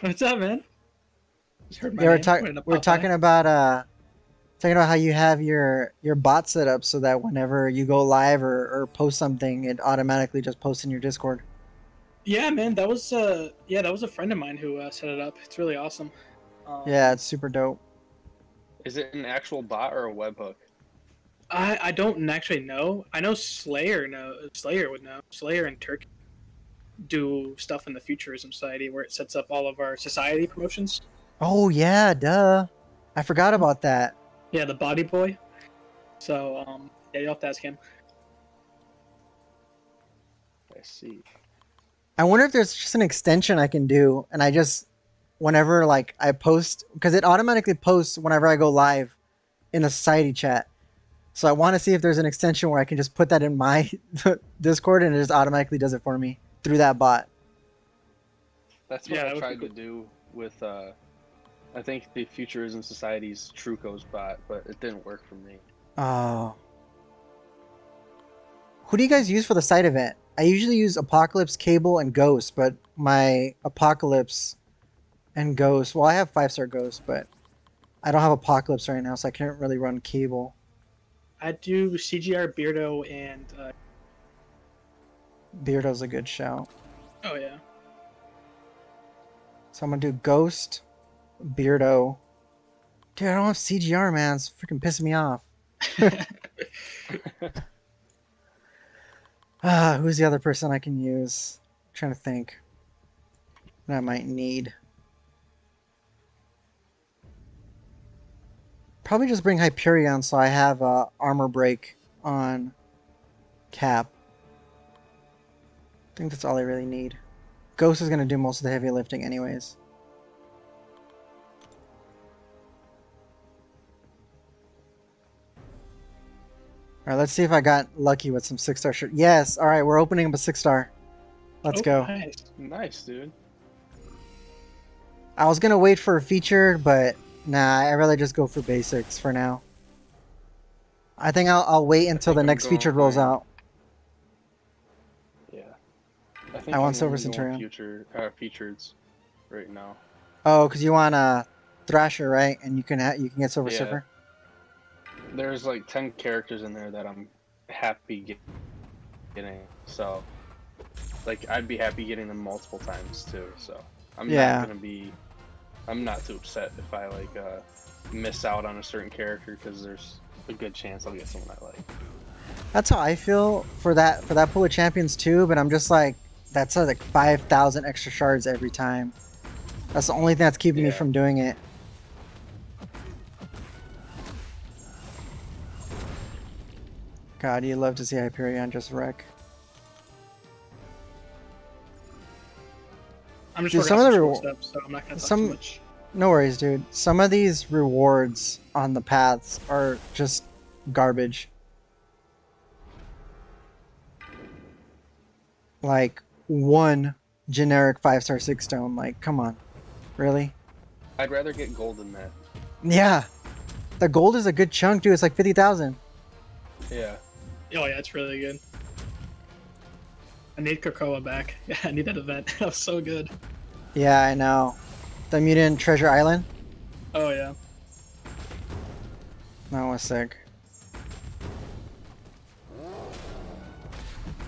What's up, man? Just heard my Yeah, we're name, talking. We're talking about uh, talking about how you have your your bot set up so that whenever you go live or, or post something, it automatically just posts in your Discord. Yeah, man, that was uh, yeah, that was a friend of mine who uh, set it up. It's really awesome. Um, Yeah, it's super dope. Is it an actual bot or a webhook? I I don't actually know. I know Slayer know Slayer would know. Slayer and Turkey do stuff in the Futurism Society where it sets up all of our society promotions. Oh yeah, duh. I forgot about that. Yeah, the Body Boy. So um, yeah, you'll have to ask him. I see. I wonder if there's just an extension I can do, and I just whenever like I post because it automatically posts whenever I go live in a society chat. So I want to see if there's an extension where I can just put that in my Discord and it just automatically does it for me through that bot. That's what Yeah, I would be tried to do with uh, I think the Futurism Society's Truco's bot, but it didn't work for me. Oh. Who do you guys use for the side event? I usually use Apocalypse, Cable, and Ghost, but my Apocalypse and Ghost. Well, I have five star Ghost, but I don't have Apocalypse right now, so I can't really run Cable. I do CGR, Beardo, and uh, Beardo's a good shout. oh yeah, So I'm gonna do Ghost, Beardo. Dude, I don't have CGR, man. It's freaking pissing me off. Ah, who's the other person I can use? trying to think. That I might need. Probably just bring Hyperion so I have uh, armor break on Cap. I think that's all I really need. Ghost is gonna do most of the heavy lifting anyways. All right, let's see if I got lucky with some six star shirt. Yes. All right, we're opening up a six star. Let's Oh, go. Nice. Nice, dude. I was gonna wait for a feature, but nah, I rather just go for basics for now. I think I'll, I'll wait until the I'm next feature rolls out. Yeah. I think I want I'm Silver Centurion. Future, uh, features right now. Oh, because you want a Thrasher, right? And you can ha- you can get Silver Yeah. Surfer. There's like 10 characters in there that I'm happy getting. So, like, I'd be happy getting them multiple times too. So, I'm Yeah. not gonna be. I'm not too upset if I like uh, miss out on a certain character because there's a good chance I'll get someone I like. That's how I feel for that for that pool of champions too. But I'm just like, that's like five thousand extra shards every time. That's the only thing that's keeping me from doing it. God, you love to see Hyperion just wreck. I'm just Dude, some of the short reward- steps, so I'm not gonna talk some- too much. No worries, dude. Some of these rewards on the paths are just garbage. Like one generic five star six stone. Like, come on, really? I'd rather get gold than that. Yeah, the gold is a good chunk, dude. It's like fifty thousand. Yeah. Oh yeah, it's really good. I need Krakoa back. Yeah, I need that event. that was so good. Yeah, I know. The mutant treasure island. Oh yeah. That was sick.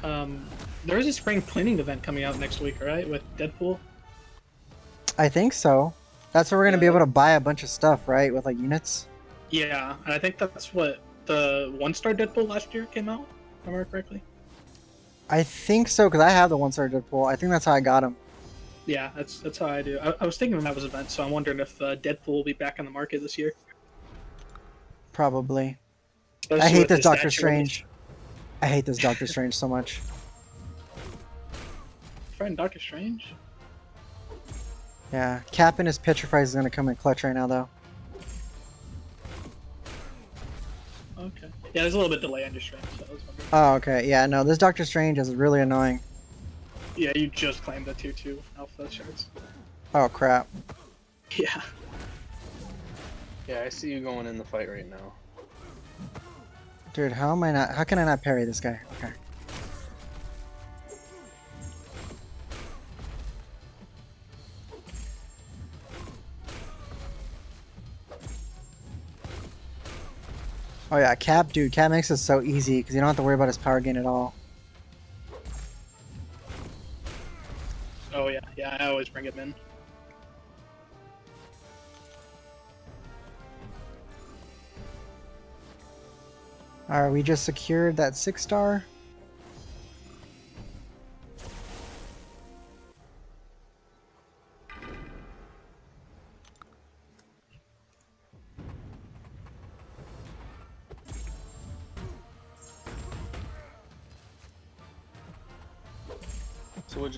Um, there is a spring cleaning event coming out next week, right? With Deadpool. I think so. That's where we're gonna be able to buy a bunch of stuff, right? With like units. Yeah, and I think that's what the one star Deadpool last year came out. If I remember correctly. I think so because I have the one star Deadpool. I think that's how I got him. Yeah, that's that's how I do. I, I was thinking when that was event, so I'm wondering if uh, Deadpool will be back on the market this year. Probably. I hate this Doctor Strange. I hate this Doctor Strange so much. Friend Doctor Strange. Yeah, Cap and his Petrifies is gonna come in clutch right now though. Yeah, there's a little bit delay on your stream, so I was wondering. Oh, okay. Yeah, no, this Doctor Strange is really annoying. Yeah, you just claimed the tier two alpha shards. Oh crap. Yeah. Yeah, I see you going in the fight right now. Dude, how am I not how can I not parry this guy? Okay. Oh yeah, Cap, dude, Cap makes it so easy because you don't have to worry about his power gain at all. Oh yeah, yeah. I always bring him in. Alright, we just secured that six star.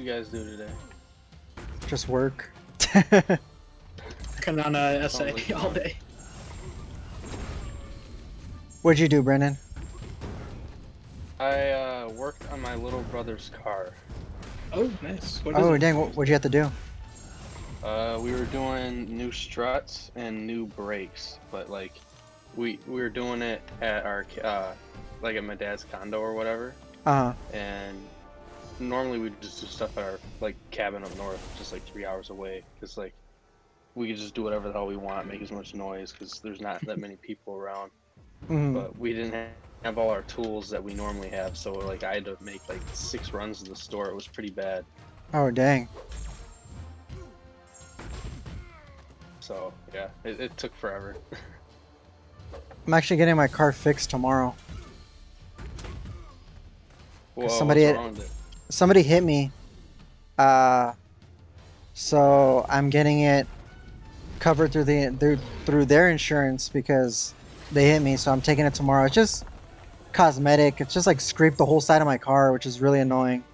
You guys do today? Just work. Working on a Sounds essay like all day. What'd you do, Brennan? I uh, worked on my little brother's car. Oh, nice. What is Oh dang, what, what'd you have to do? Uh, we were doing new struts and new brakes, but like, we we were doing it at our uh, like at my dad's condo or whatever. Uh, and normally we just do stuff at our like cabin up north, just like three hours away, because like we could just do whatever the hell we want, make as much noise, because there's not that many people around. mm, But we didn't have all our tools that we normally have, so like I had to make like six runs to the store. It was pretty bad. oh dang. So yeah, it, it took forever. I'm actually getting my car fixed tomorrow. Whoa, somebody had-? Somebody hit me. Uh, so I'm getting it covered through the through, through their insurance because they hit me. So I'm taking it tomorrow. It's just cosmetic. It's just like scraped the whole side of my car, which is really annoying.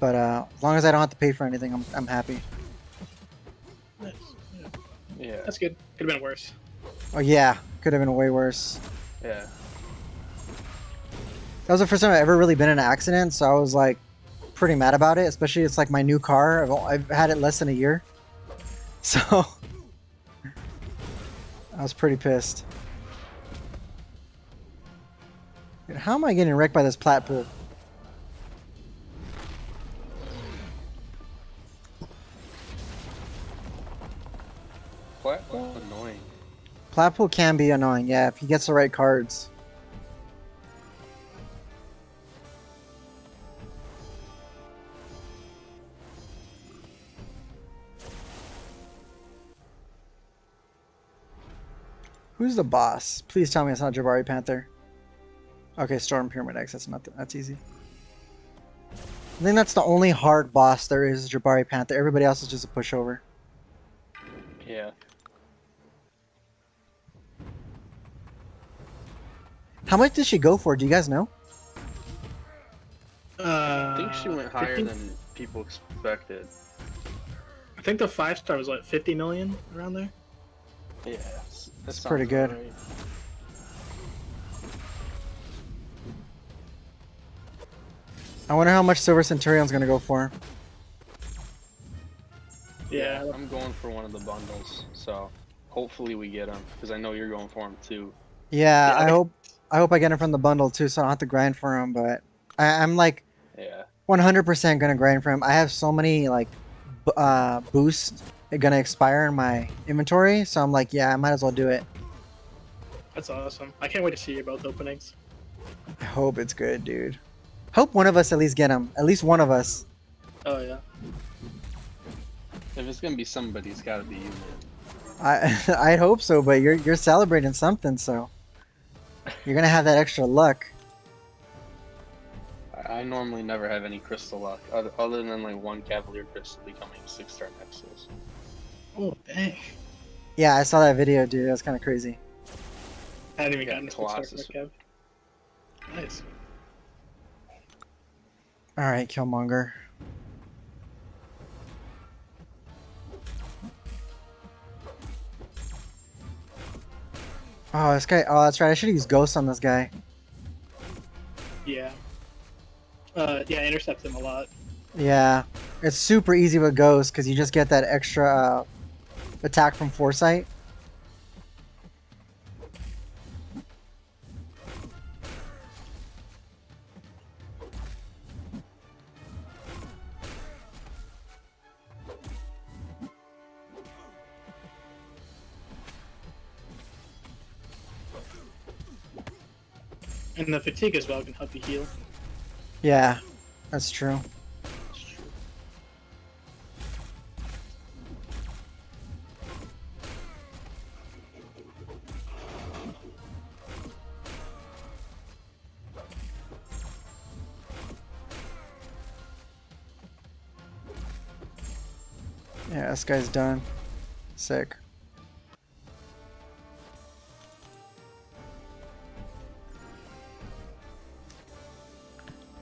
But uh, as long as I don't have to pay for anything, I'm I'm happy. Nice. Yeah, Yeah, that's good. Could have been worse. Oh yeah, could have been way worse. yeah. That was the first time I've ever really been in an accident, so I was like pretty mad about it. Especially it's like my new car. I've, I've had it less than a year, so I was pretty pissed. Dude, how am I getting wrecked by this plat pool? Platform annoying. Plat pool can be annoying, yeah, if he gets the right cards. Who's the boss? Please tell me it's not Jabari Panther. Okay, Storm Pyramid X. That's not. th- that's easy. I think that's the only hard boss there is. Jabari Panther. Everybody else is just a pushover. Yeah. How much did she go for? Do you guys know? Uh, I think she went higher 50 than people expected. I think the five star was like 50 million around there. Yeah, That's pretty good. Right. I wonder how much Silver Centurion's gonna go for. Yeah. I'm going for one of the bundles, so hopefully we get them because I know you're going for them too. Yeah, Yeah, I I- hope I hope I get him from the bundle too, so I don't have to grind for him. But I, I'm like Yeah. 100% gonna grind for him. I have so many like uh, boosts gonna expire in my inventory, so I'm like, yeah, I might as well do it. That's awesome. I can't wait to see you both openings. I hope it's good, dude. Hope one of us at least get him. At least one of us. Oh yeah. If it's gonna be somebody, it's gotta be you, man. I I hope so, but you're you're celebrating something, so you're gonna have that extra luck. I, I normally never have any crystal luck, other, other than like one Cavalier crystal becoming six star Nexus. Oh dang. Yeah, I saw that video, dude. That's kind of crazy. I hadn't even Yeah, gotten to six star Colossus. Nice. All right, Killmonger. Oh, this guy. Oh, that's right. I should use Ghost on this guy. Yeah. Uh, yeah, I intercept him a lot. Yeah, it's super easy with Ghost because you just get that extra uh, attack from Foresight. And the fatigue as well can help you heal. Yeah, that's true. This guy's done. Sick.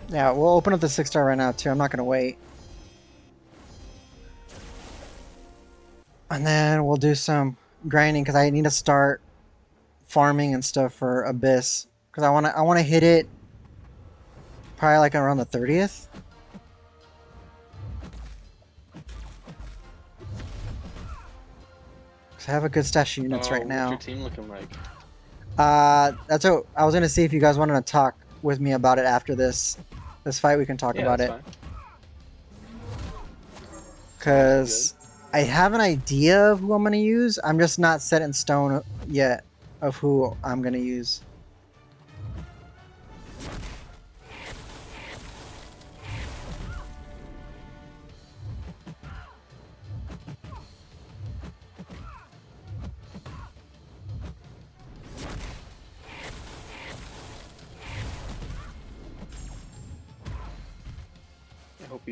Yeah, we'll open up the 6-star right now, too. I'm not going to wait. And then we'll do some grinding, because I need to start farming and stuff for Abyss. Because I want to I wanna hit it probably like around the 30th. I have a good stash of units Oh, right now. What's your team looking like? Uh, that's what I was gonna see if you guys wanted to talk with me about it after this. This fight, we can talk yeah, about it. fine. Because I have an idea of who I'm gonna use. I'm just not set in stone yet of who I'm gonna use.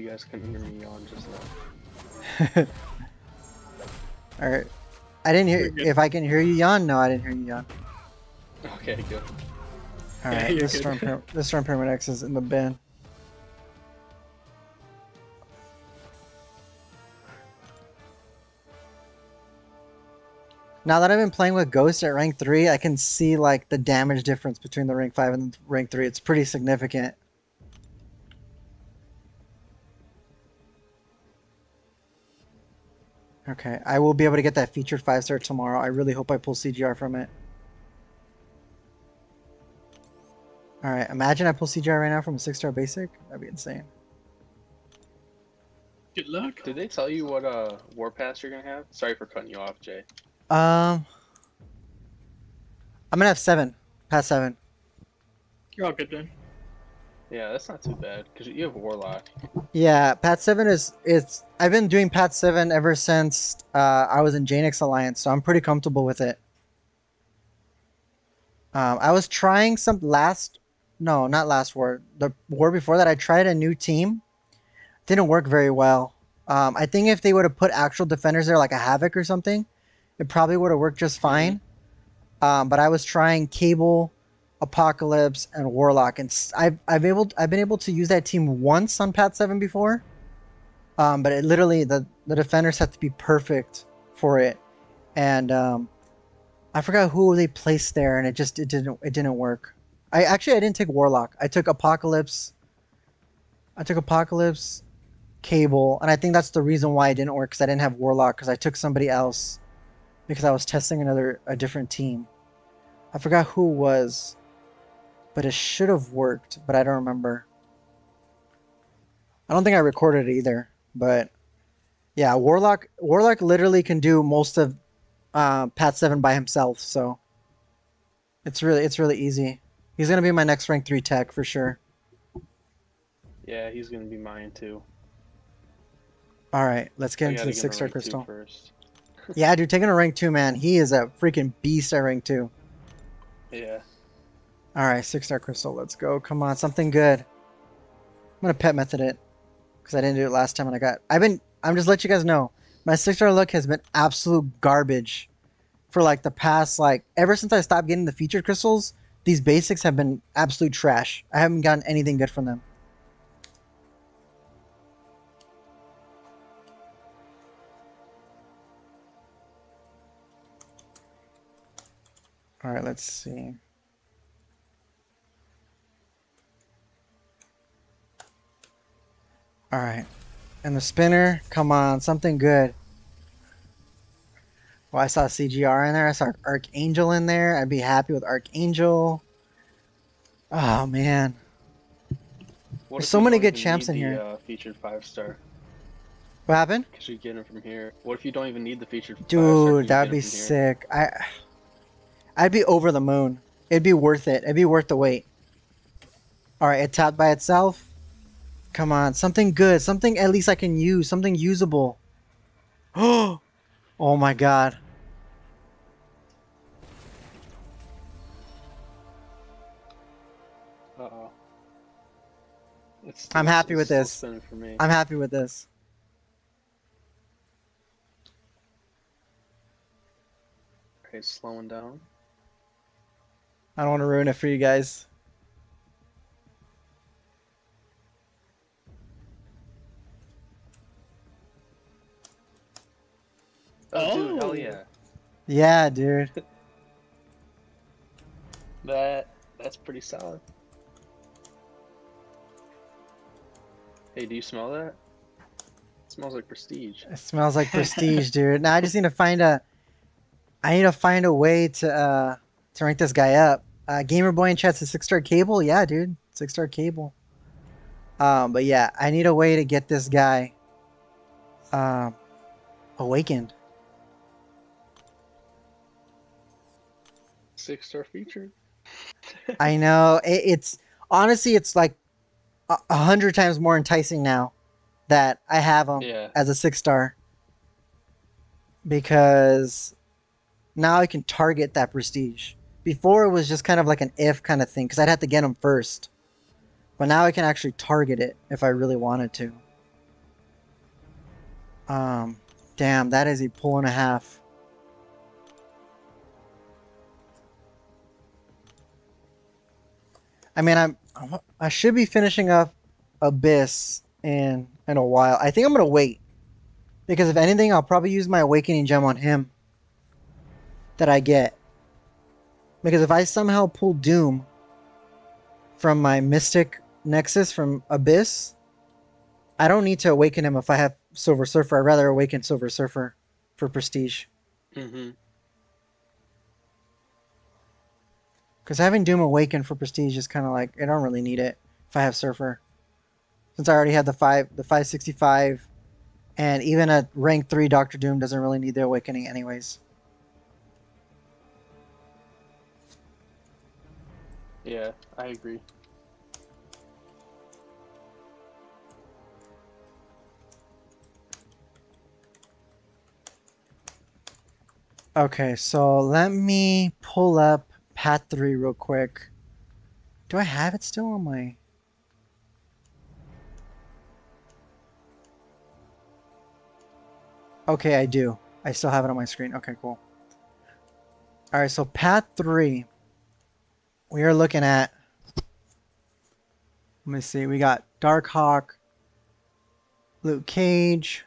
You guys can hear me yawn just now. All right. I didn't hear. If I can hear you yawn, no, I didn't hear you yawn. Okay, good. Alright, Yeah, this storm, Pyram- this storm pyramid X is in the bin. Now that I've been playing with Ghost at rank three, I can see like the damage difference between the rank five and rank three. It's pretty significant. Okay, I will be able to get that featured five star tomorrow. I really hope I pull CGR from it. All right, imagine I pull CGR right now from a six star basic. That'd be insane. Good luck. Did they tell you what uh war pass you're gonna have? Sorry for cutting you off, Jay. Um, I'm gonna have seven, past seven. You're all good, man. Yeah, that's not too bad because you have warlock. Yeah, Pat Seven is it's. I've been doing Pat Seven ever since uh, I was in Janik's Alliance, so I'm pretty comfortable with it. Um, I was trying some last, no, not last war. The war before that, I tried a new team. Didn't work very well. Um, I think if they would have put actual defenders there, like a Havoc or something, it probably would have worked just fine. Um, but I was trying Cable, Apocalypse, and Warlock, and I've I've able I've been able to use that team once on Pat Seven before. Um, but it literally the the defenders have to be perfect for it, and um, I forgot who they placed there, and it just it didn't it didn't work. I actually I didn't take Warlock. I took Apocalypse. I took Apocalypse, Cable, and I think that's the reason why it didn't work because I didn't have Warlock because I took somebody else because I was testing another a different team. I forgot who was, but it should have worked, but I don't remember. I don't think I recorded it either, but yeah, Warlock Warlock literally can do most of uh, Pat Seven by himself, so it's really it's really easy. He's gonna be my next rank three tech for sure. Yeah, he's gonna be mine too. All right, let's get I into the six star crystal. first. Yeah, dude, taking a rank two, man. He is a freaking beast at rank two. Yeah. All right, six star crystal. Let's go. Come on, something good. I'm gonna pet method it because I didn't do it last time and I got. I've been. I'm just let you guys know. My six star look has been absolute garbage for like the past like ever since I stopped getting the featured crystals. These basics have been absolute trash. I haven't gotten anything good from them. All right, let's see. All right. And the spinner, come on, something good. Well, I saw CGR in there. I saw Archangel in there. I'd be happy with Archangel. Oh man. What There's so many good champs in the, here. Uh, featured five star, What happened? because you get him from here. What if you don't even need the featured? Dude, that'd be sick. I I'd be over the moon. It'd be worth it. It'd be worth the wait. All right, it tapped by itself. Come on, something good, something at least I can use, something usable. Oh, oh my god. Uh oh. It's I'm happy with this. For me. I'm happy with this. Okay, slowing down. I don't want to ruin it for you guys. Oh, dude, hell Oh. yeah. Yeah, dude. That that's pretty solid. Hey, do you smell that? It smells like prestige. It smells like prestige, dude. Now I just need to find a. I need to find a way to uh to rank this guy up. Uh, Gamer Boy in chat's a six star cable. Yeah, dude, six star cable. Um, but yeah, I need a way to get this guy um, awakened. Six star feature. I know it, it's honestly it's like a hundred times more enticing now that I have them Yeah. as a six star because now I can target that prestige. Before it was just kind of like an if kind of thing because I'd have to get them first, but now I can actually target it if I really wanted to. Um, damn, that is a pull and a half. I mean, I'm I should be finishing up Abyss in in a while. I think I'm gonna wait because if anything, I'll probably use my Awakening gem on him that I get. Because if I somehow pull Doom from my Mystic Nexus from Abyss, I don't need to awaken him if I have Silver Surfer. I'd rather awaken Silver Surfer for Prestige. Mm-hmm. Because having Doom awaken for Prestige is kind of like I don't really need it if I have Surfer, since I already have the five, the 565, and even a rank three Doctor Doom doesn't really need the awakening anyways. Yeah, I agree. Okay, so let me pull up Path three real quick. Do I have it still on my? Okay, I do. I still have it on my screen. Okay, cool. All right, so Path three. We are looking at. Let me see. We got Darkhawk, Luke Cage.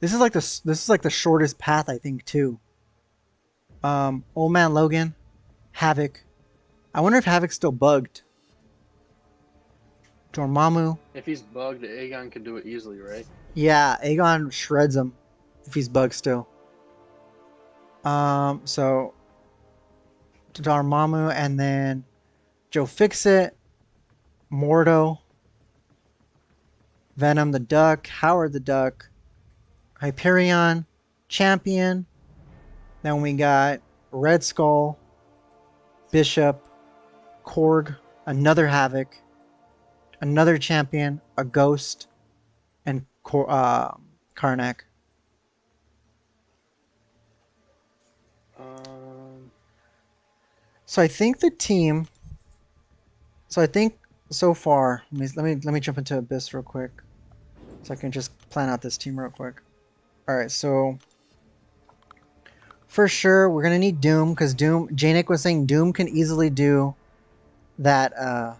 This is like the this is like the shortest path I think too. Um, Old Man Logan, Havoc. I wonder if Havoc's still bugged. Dormammu. If he's bugged, Aegon can do it easily, right? Yeah, Aegon shreds him if he's bugged still. Um, so Dormammu and then Joe Fixit, Mordo, Venom the Duck, Howard the Duck, Hyperion, Champion. Then we got Red Skull, Bishop, Korg, another Havoc, another Champion, a Ghost, and uh, Karnak. Um, So I think the team. So I think so far. Let me let me let me jump into Abyss real quick, so I can just plan out this team real quick. All right, so for sure we're gonna need Doom because Doom. Janik was saying Doom can easily do that. Uh,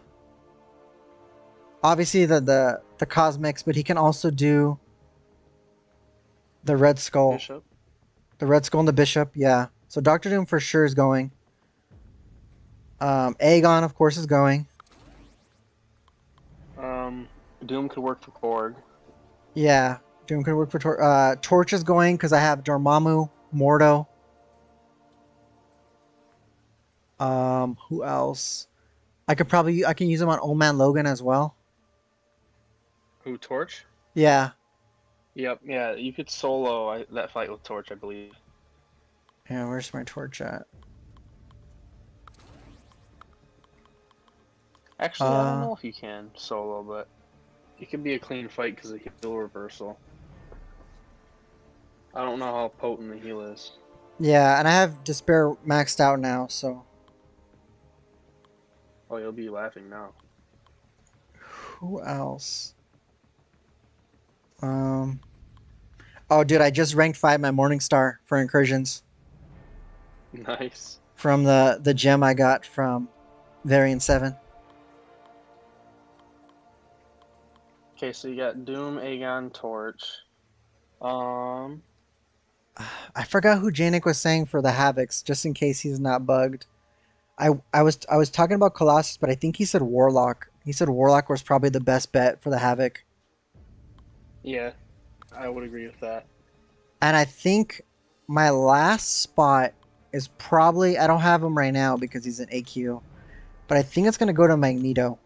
obviously the the the cosmics, but he can also do the Red Skull. Bishop. The Red Skull and the Bishop, yeah. So Doctor Doom for sure is going. Um, Aegon, of course, is going. Um, Doom could work for Korg. Yeah, Doom could work for Tor- uh, Torch is going because I have Dormammu, Mordo. Um, who else? I could probably I can use him on Old Man Logan as well. Who Torch? Yeah, Yep. Yeah, you could solo I, that fight with Torch, I believe. yeah. Where's my Torch at? Actually, I Uh, don't know if you can solo, but it could be a clean fight because of heal reversal. I don't know how potent the heal is. Yeah, and I have Despair maxed out now, so Oh, you'll be laughing now. who else? Um. Oh, dude, I just ranked five my Morning Star for incursions. Nice. from the the gem I got from Variant Seven. Okay, so you got Doom, Aegon, Torch. Um, I forgot who Janik was saying for the Havocs, just in case he's not bugged. I I was I was talking about Colossus, but I think he said Warlock. He said Warlock was probably the best bet for the Havoc. Yeah, I would agree with that. And I think my last spot is probably I don't have him right now because he's an AQ, but I think it's gonna go to Magneto.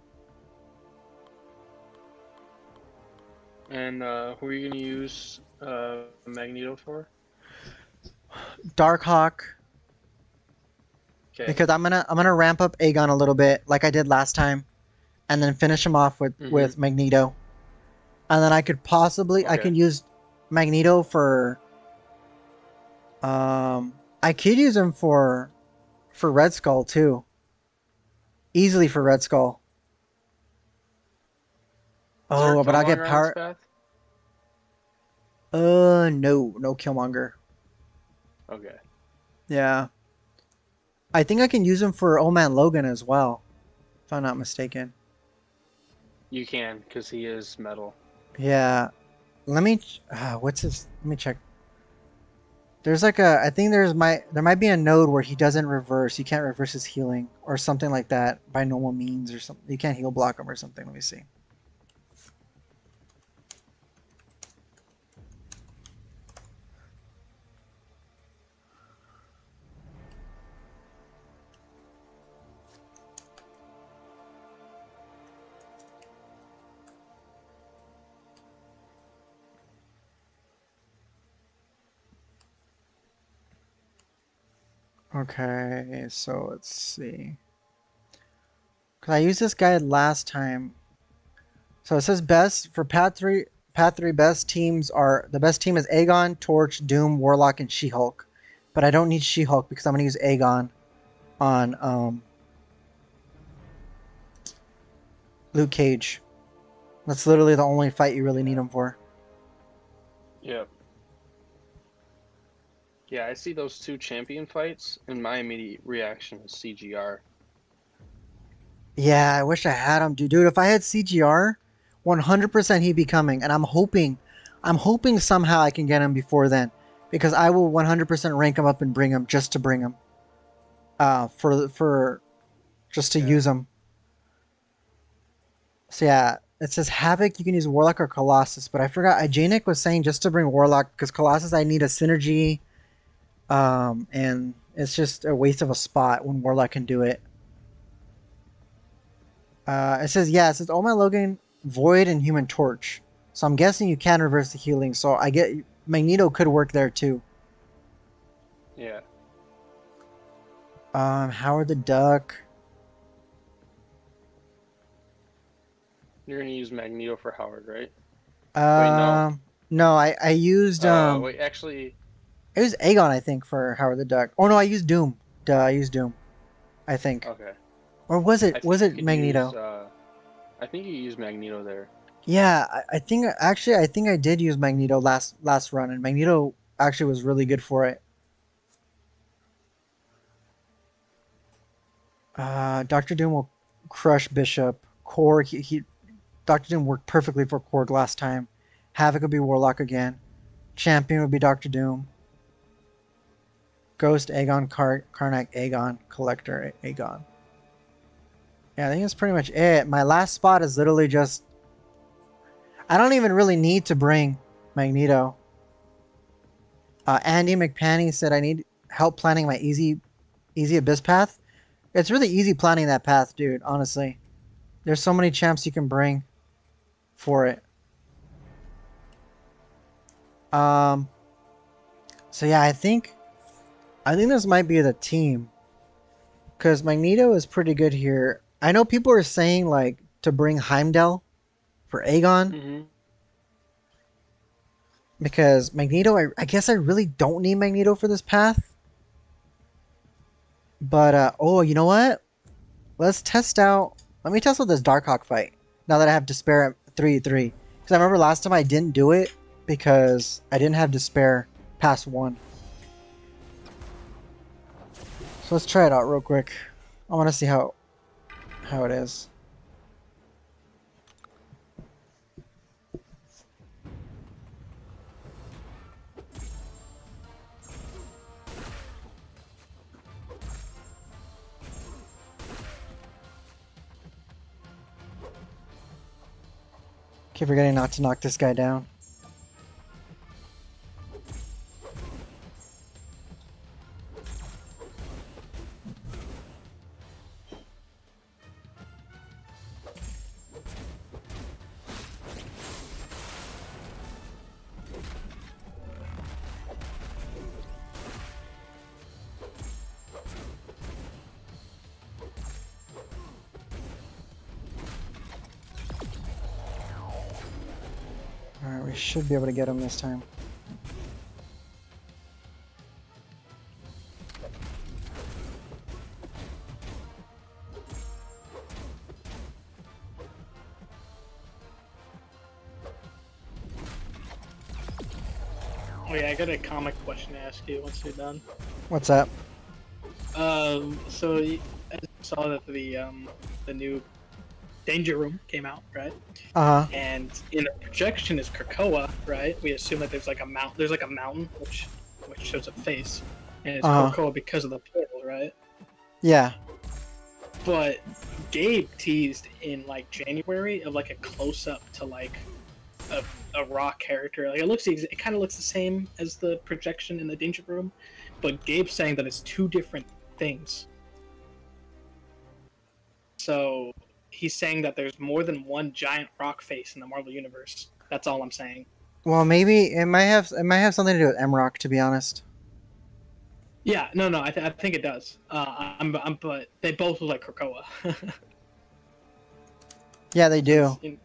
And uh, who are you gonna use uh, Magneto for? Darkhawk, Okay. because I'm gonna I'm gonna ramp up Aegon a little bit, like I did last time, and then finish him off with Mhm. with Magneto, and then I could possibly I can use Magneto for. Um, I could use him for, for Red Skull too. Easily for Red Skull. Is there a Oh, but I'll get power. Uh, no, no Killmonger. Okay. Yeah. I think I can use him for Old Man Logan as well, if I'm not mistaken. You can, because he is metal. Yeah. Let me. ch- Uh, what's his? Let me check. There's like a. I think there's my. There might be a node where he doesn't reverse. You can't reverse his healing or something like that by normal means or something. You can't heal block him or something. Let me see. Okay, so let's see. Cause I used this guide last time. So it says best for Path three. Path three best teams are the best team is Aegon, Torch, Doom, Warlock, and She-Hulk. But I don't need She-Hulk because I'm gonna use Aegon on um Luke Cage. That's literally the only fight you really need him for. Yep. Yeah, I see those two champion fights, and my immediate reaction is CGR. Yeah, I wish I had him, dude. Dude, if I had CGR, 100% he'd be coming, and I'm hoping, I'm hoping somehow I can get him before then, because I will 100% rank him up and bring him just to bring him, uh, for for, just to Yeah. use him. So yeah, it says Havoc. You can use Warlock or Colossus, but I forgot. Janik was saying just to bring Warlock because Colossus I need a synergy, um, and it's just a waste of a spot when Warlock can do it. Uh, it says, yeah, it says, oh my Logan, Void, and Human Torch. So I'm guessing you can reverse the healing. So I get Magneto could work there too. Yeah. Um, Howard the Duck. You're gonna use Magneto for Howard, right? Um, no. I I used Uh, um, wait, actually, it was Aegon I think for Howard the Duck. Oh no, I used Doom. Duh, I used Doom. I think, okay. or was it was it Magneto? use, uh, I think you used Magneto there. Yeah, I, I think actually I think I did use Magneto last last run, and Magneto actually was really good for it. Uh, Doctor Doom will crush Bishop. Korg, he, he Doctor Doom worked perfectly for Korg last time. Havoc would be Warlock again. Champion would be Doctor Doom. Ghost, Aegon, Car- Karnak, Aegon, Collector, Aegon. Yeah, I think that's pretty much it. My last spot is literally just I don't even really need to bring Magneto. Uh, Andy McPanny said I need help planning my easy, easy abyss path. It's really easy planning that path, dude. Honestly, there's so many champs you can bring for it. Um. So yeah, I think, I think this might be the team. Cause Magneto is pretty good here. I know people are saying like to bring Heimdall for Aegon Mm-hmm. because Magneto, I, I guess I really don't need Magneto for this path. But uh, oh, you know what? Let's test out. Let me test out this Darkhawk fight now that I have Despair at three three. Because I remember last time I didn't do it because I didn't have Despair past one. So let's try it out real quick. I want to see how how it is. Keep forgetting not to knock this guy down. Should be able to get him this time. Oh yeah, I got a comic question to ask you once you're done. What's up? Um, so I saw that the um the new Danger Room came out, right? Uh huh. And in the projection is Krakoa, right? We assume that there's like a mount, there's like a mountain which which shows a face, and it's Uh-huh. Krakoa because of the portal, right? Yeah. But Gabe teased in like January of like a close up to like a, a rock character. Like it looks, it kind of looks the same as the projection in the Danger Room, but Gabe's saying that it's two different things. So he's saying that there's more than one giant rock face in the Marvel universe. That's all I'm saying. Well, maybe it might have it might have something to do with Emrock, to be honest. Yeah, no, no, I, th- I think it does. Uh, I'm, I'm, but they both look like Krakoa. Yeah, they do. In-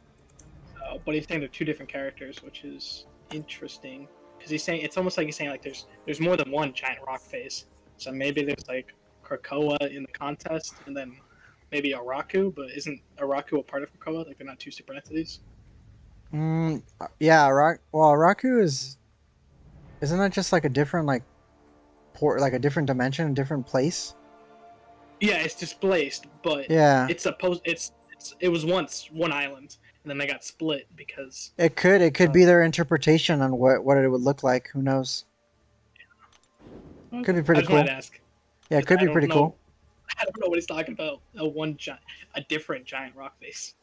uh, but he's saying they're two different characters, which is interesting because he's saying it's almost like he's saying like there's there's more than one giant rock face. So maybe there's like Krakoa in the contest, and then maybe Arakko. But isn't Arakko a part of Krakoa? Like they're not two separate entities. Mm, yeah, Rock. Well, Arakko is. Isn't that just like a different like, port like a different dimension, a different place? Yeah, it's displaced, but Yeah, it's supposed it's, it's it was once one island, and then they got split because it could it could be their interpretation on what what it would look like. Who knows? Could be pretty cool. ask. Yeah, it could I be pretty know- cool. I don't know what he's talking about. A one giant, a different giant rock face.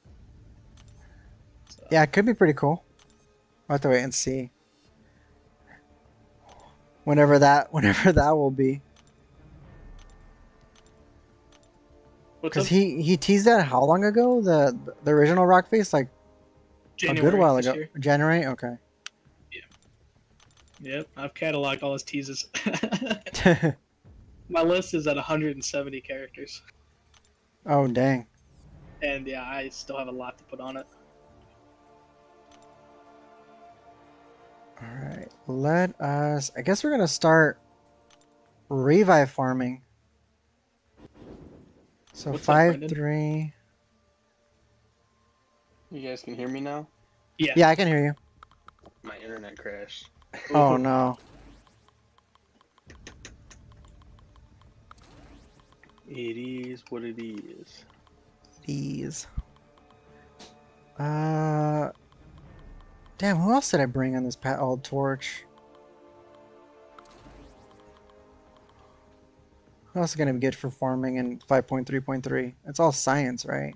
So, Yeah, it could be pretty cool. We'll have to wait and see. Whenever that whenever that will be. Because he he teased that how long ago? The the original rock face like a good while ago. year. January. Okay. Yeah. Yep, I've cataloged all his teases. My list is at 170 characters, oh dang. and yeah, I still have a lot to put on it. All right. Let us. I guess we're gonna start revive farming. So What's five Brendan? three. You guys can hear me now? Yeah. Yeah, I can hear you. My internet crashed. Oh no. It is what it is. These. Uh. Damn. Who else did I bring on this pat old torch? Who else is gonna be good for farming in five point three point three? It's all science, right?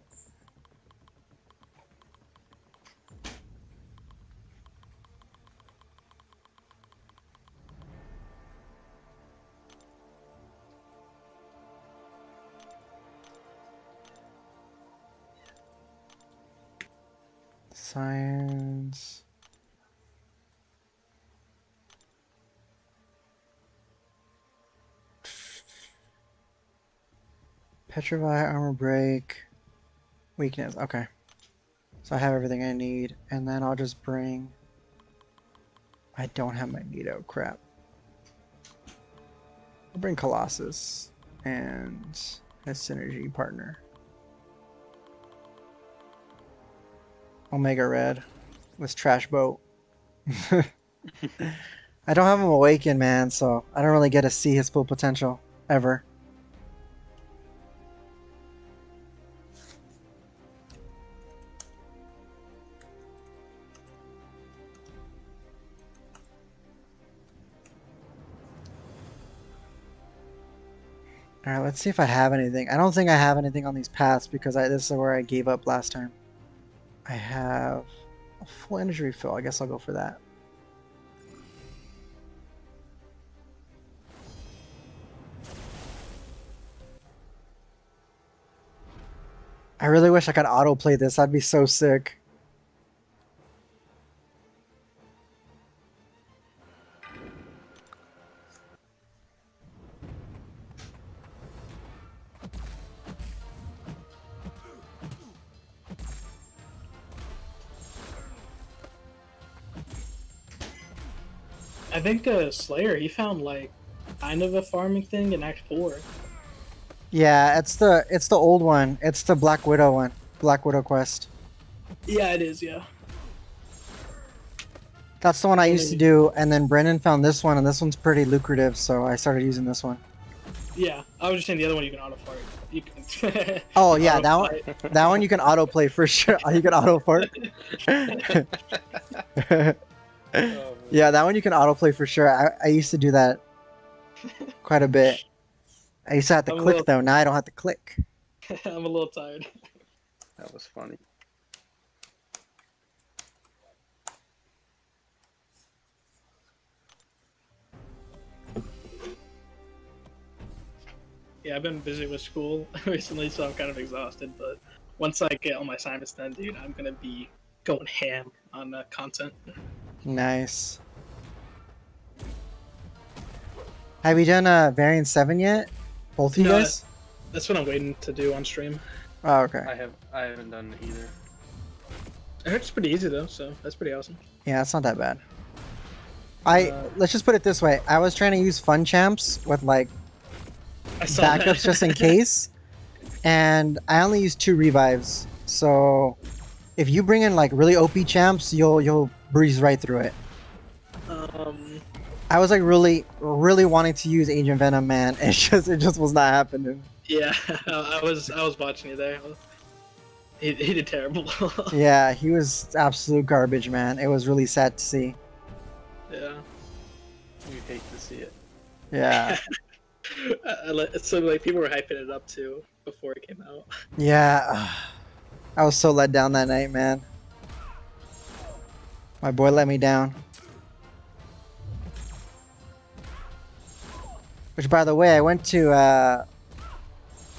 Petrify, armor break, weakness. Okay. So I have everything I need, and then I'll just bring. I don't have my Magneto. Crap. I'll bring Colossus and his synergy partner. Omega Red. This trash boat. I don't have him awakened, man, so I don't really get to see his full potential ever. Let's see if I have anything. I don't think I have anything on these paths because I, this is where I gave up last time. I have a full energy refill. I guess I'll go for that. I really wish I could autoplay this. That'd be so sick. Think uh, Slayer he found like kind of a farming thing in Act Four. Yeah, it's the it's the old one. It's the Black Widow one. Black Widow quest. Yeah, it is. Yeah. That's the one I used to do, and then Brendan found this one, and this one's pretty lucrative, so I started using this one. Yeah, I was just saying the other one you can auto fart. You can. Oh yeah, that one that one you can auto play for sure. You can auto fart. Oh, yeah, that one you can autoplay for sure. I, I used to do that quite a bit. I used to have to I'm click little- though. Now I don't have to click. I'm a little tired. that was funny. Yeah, I've been busy with school recently, so I'm kind of exhausted. But once I get all my assignments done, dude, I'm gonna be going ham on uh, content. Nice. Have you done uh, Variant Seven yet? Both of you No, guys? That's what I'm waiting to do on stream. Oh, okay. I have I haven't done either. I heard it's pretty easy though, so that's pretty awesome. Yeah, it's not that bad. I Uh, let's just put it this way. I was trying to use fun champs with like I saw backups that. just in case, and I only used two revives. So if you bring in like really OP champs, you'll you'll breeze right through it. um, I was like really really wanting to use Agent Venom, man. It just it just was not happening. yeah, I was I was watching you there. He, he did terrible. Yeah, he was absolute garbage, man. It was really sad to see. yeah. You hate to see it. Yeah, I, I li- so like people were hyping it up too before it came out. yeah. I was so let down that night, man. My boy let me down. Which, by the way, I went to uh,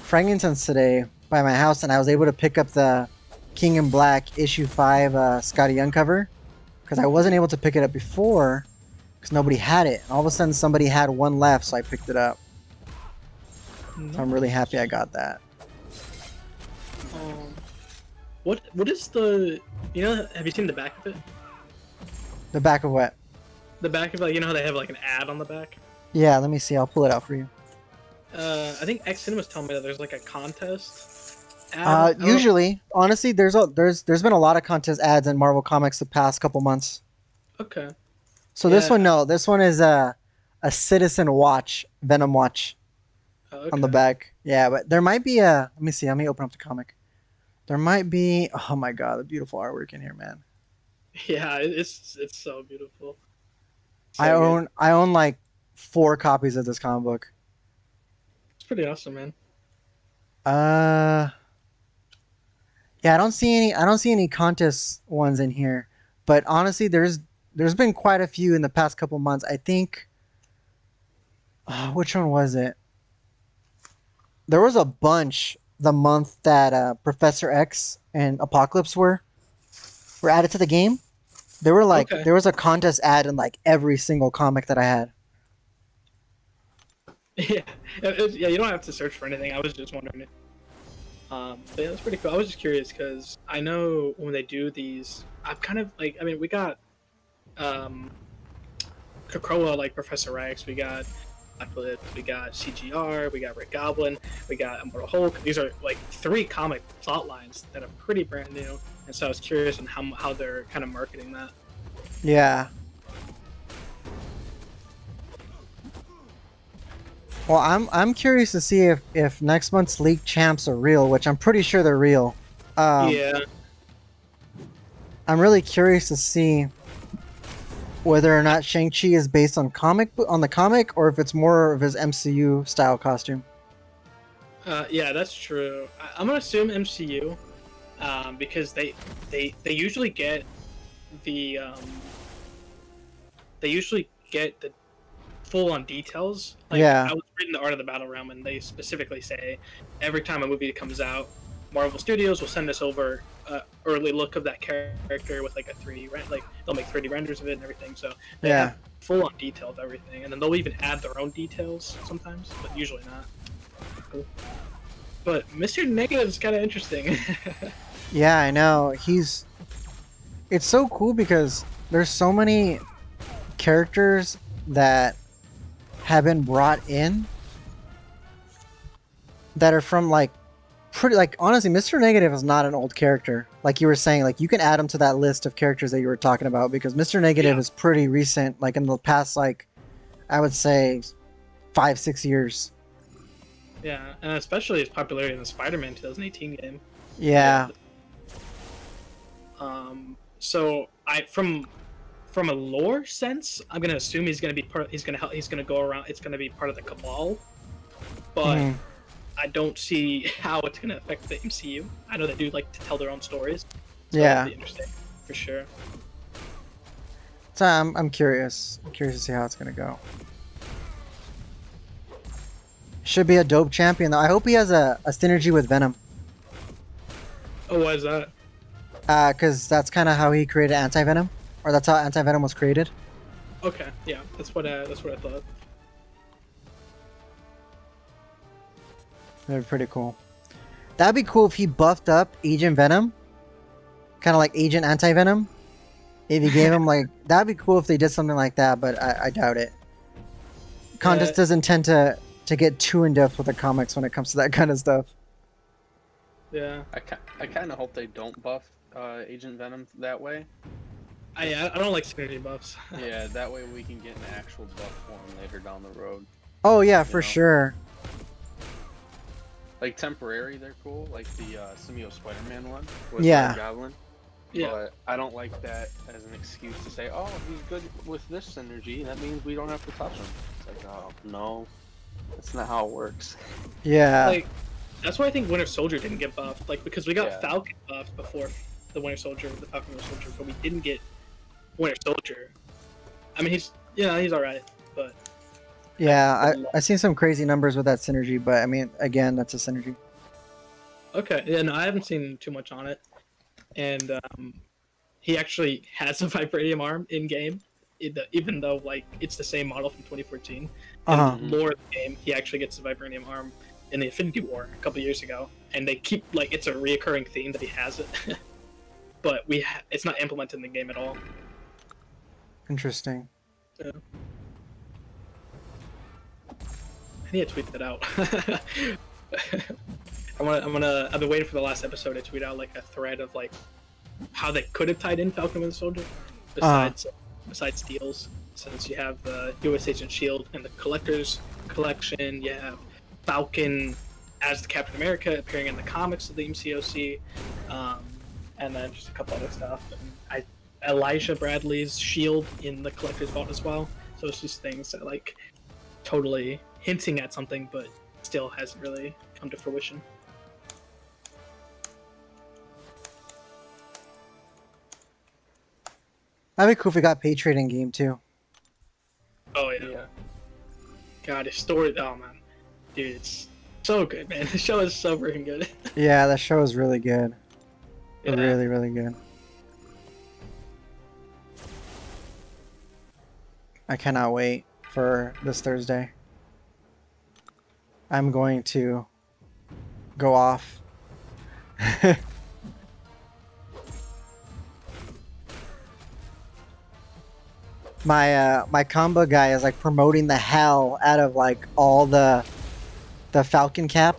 Franklinton's today by my house, and I was able to pick up the King in Black issue five uh, Skottie Young cover because I wasn't able to pick it up before because nobody had it. All of a sudden, somebody had one left, so I picked it up. So I'm really happy I got that. Um, what what is the you know have you seen the back of it? The back of what? The back of it, you know how they have like an ad on the back. Yeah, let me see. I'll pull it out for you. Uh, I think X Cinema's telling me that there's like a contest. Ad. Uh, don't- usually, honestly, there's a there's there's been a lot of contest ads in Marvel Comics the past couple months. Okay. So this one, no, this one is a a Citizen Watch, Venom Watch Oh, on the back. Yeah, but there might be a. Let me see. Let me open up the comic. There might be. Oh my god, the beautiful artwork in here, man. Yeah, it's it's so beautiful. So I good. own I own like four copies of this comic book. It's pretty awesome, man. Uh. Yeah, I don't see any. I don't see any contest ones in here, but honestly, there's there's been quite a few in the past couple months. I think. Uh, which one was it? There was a bunch the month that uh, Professor X and Apocalypse were were added to the game. There were like Okay. there was a contest ad in like every single comic that I had. Yeah, it- it- yeah. You don't have to search for anything. I was just wondering. Um, but yeah, that's pretty cool. I was just curious because I know when they do these, I've kind of like. I mean, we got um, Krakoa, like Professor X. We got We got CGR. We got Red Goblin. We got Immortal Hulk. These are like three comic plot lines that are pretty brand new. And so I was curious on how how they're kind of marketing that. Yeah. Well, I'm I'm curious to see if if next month's league champs are real, which I'm pretty sure they're real. Um, yeah. I'm really curious to see whether or not Shang Chi is based on comic on the comic or if it's more of his MCU style costume. Uh, yeah, that's true. I, I'm gonna assume MCU, um, because they they they usually get the um, they usually get the full on details. Like, Yeah. I was reading the Art of the Battle Realm, and they specifically say every time a movie comes out, Marvel Studios will send us over early look of that character with like a 3D rent, like they'll make 3D renders of it and everything. So they Yeah. have full on detail of everything, and then they'll even add their own details sometimes, but usually not. Cool. But Mr. Negative's kind of interesting. Yeah, I know. He's. It's so cool because there's so many characters that have been brought in that are from like pretty like honestly Mr. Negative is not an old character. Like you were saying, like you can add him to that list of characters that you were talking about because Mr. Negative Yeah. is pretty recent, like in the past like I would say five, six years. Yeah, and especially his popularity in the Spider-Man 2018 game. Yeah. Um, so I from from a lore sense, I'm gonna assume he's gonna be part. He's gonna help. He's gonna go around. It's gonna be part of the Cabal, but Mhm. I don't see how it's gonna affect the MCU. I know they do like to tell their own stories. So Yeah. interesting for sure. So I'm, I'm curious. I'm curious to see how it's gonna go. Should be a dope champion though. I hope he has a, a synergy with Venom. Oh, why is that? Uh, cause that's kind of how he created Anti Venom, or that's how Anti Venom was created. Okay, yeah, that's what I, that's what I thought. That'd be pretty cool. That'd be cool if he buffed up Agent Venom, kind of like Agent Anti Venom. If he gave him like, that'd be cool if they did something like that, but I, I doubt it. Con Yeah. just doesn't tend to to get too in depth with the comics when it comes to that kind of stuff. Yeah, I, ki- I kind of hope they don't buff uh, Agent Venom that way. I I don't like synergy buffs. Yeah, that way we can get an actual buff for him later down the road. Oh yeah, for know. sure. Like temporary, they're cool. Like the uh, Simio Spider-Man one with Yeah. Red Goblin. yeah, But I don't like that as an excuse to say, "Oh, he's good with this synergy. That means we don't have to touch him." It's like, oh no, that's not how it works. Yeah. like that's why I think Winter Soldier didn't get buffed. Like because we got Yeah. Falcon buffed before the Winter Soldier, the Falcon Winter Soldier, but we didn't get Winter Soldier. I mean, he's yeah, he's all right, but yeah, I I seen some crazy numbers with that synergy, but I mean, again, that's a synergy. okay. and I haven't seen too much on it, and um, he actually has a vibranium arm in game. Even though like it's the same model from 2014, Uh huh. in the lore of the game, he actually gets the vibranium arm in the Infinity War a couple years ago, and they keep like it's a reoccurring theme that he has it, but we ha- it's not implemented in the game at all. Interesting. I need to tweet that out. I want. I'm gonna. I've been waiting for the last episode to tweet out like a thread of like how they could have tied in Falcon Winter Soldier, besides besides deals. Since you have the U.S. Agent Shield and the Collector's Collection, you have Falcon as the Captain America appearing in the comics of the MCOC, um, and then just a couple other stuff. And I Elijah Bradley's Shield in the Collector's Vault as well. So it's just things that like totally hinting at something, but still hasn't really come to fruition. That'd be cool if we got Patriot in game too. Oh yeah. God, his story. Oh man, dude, it's so good, man. The show is so freaking good. Yeah, that show is really good. Yeah. Really, really good. I cannot wait for this Thursday. I'm going to go off. my uh my combo guy is like promoting the hell out of like all the the Falcon Cap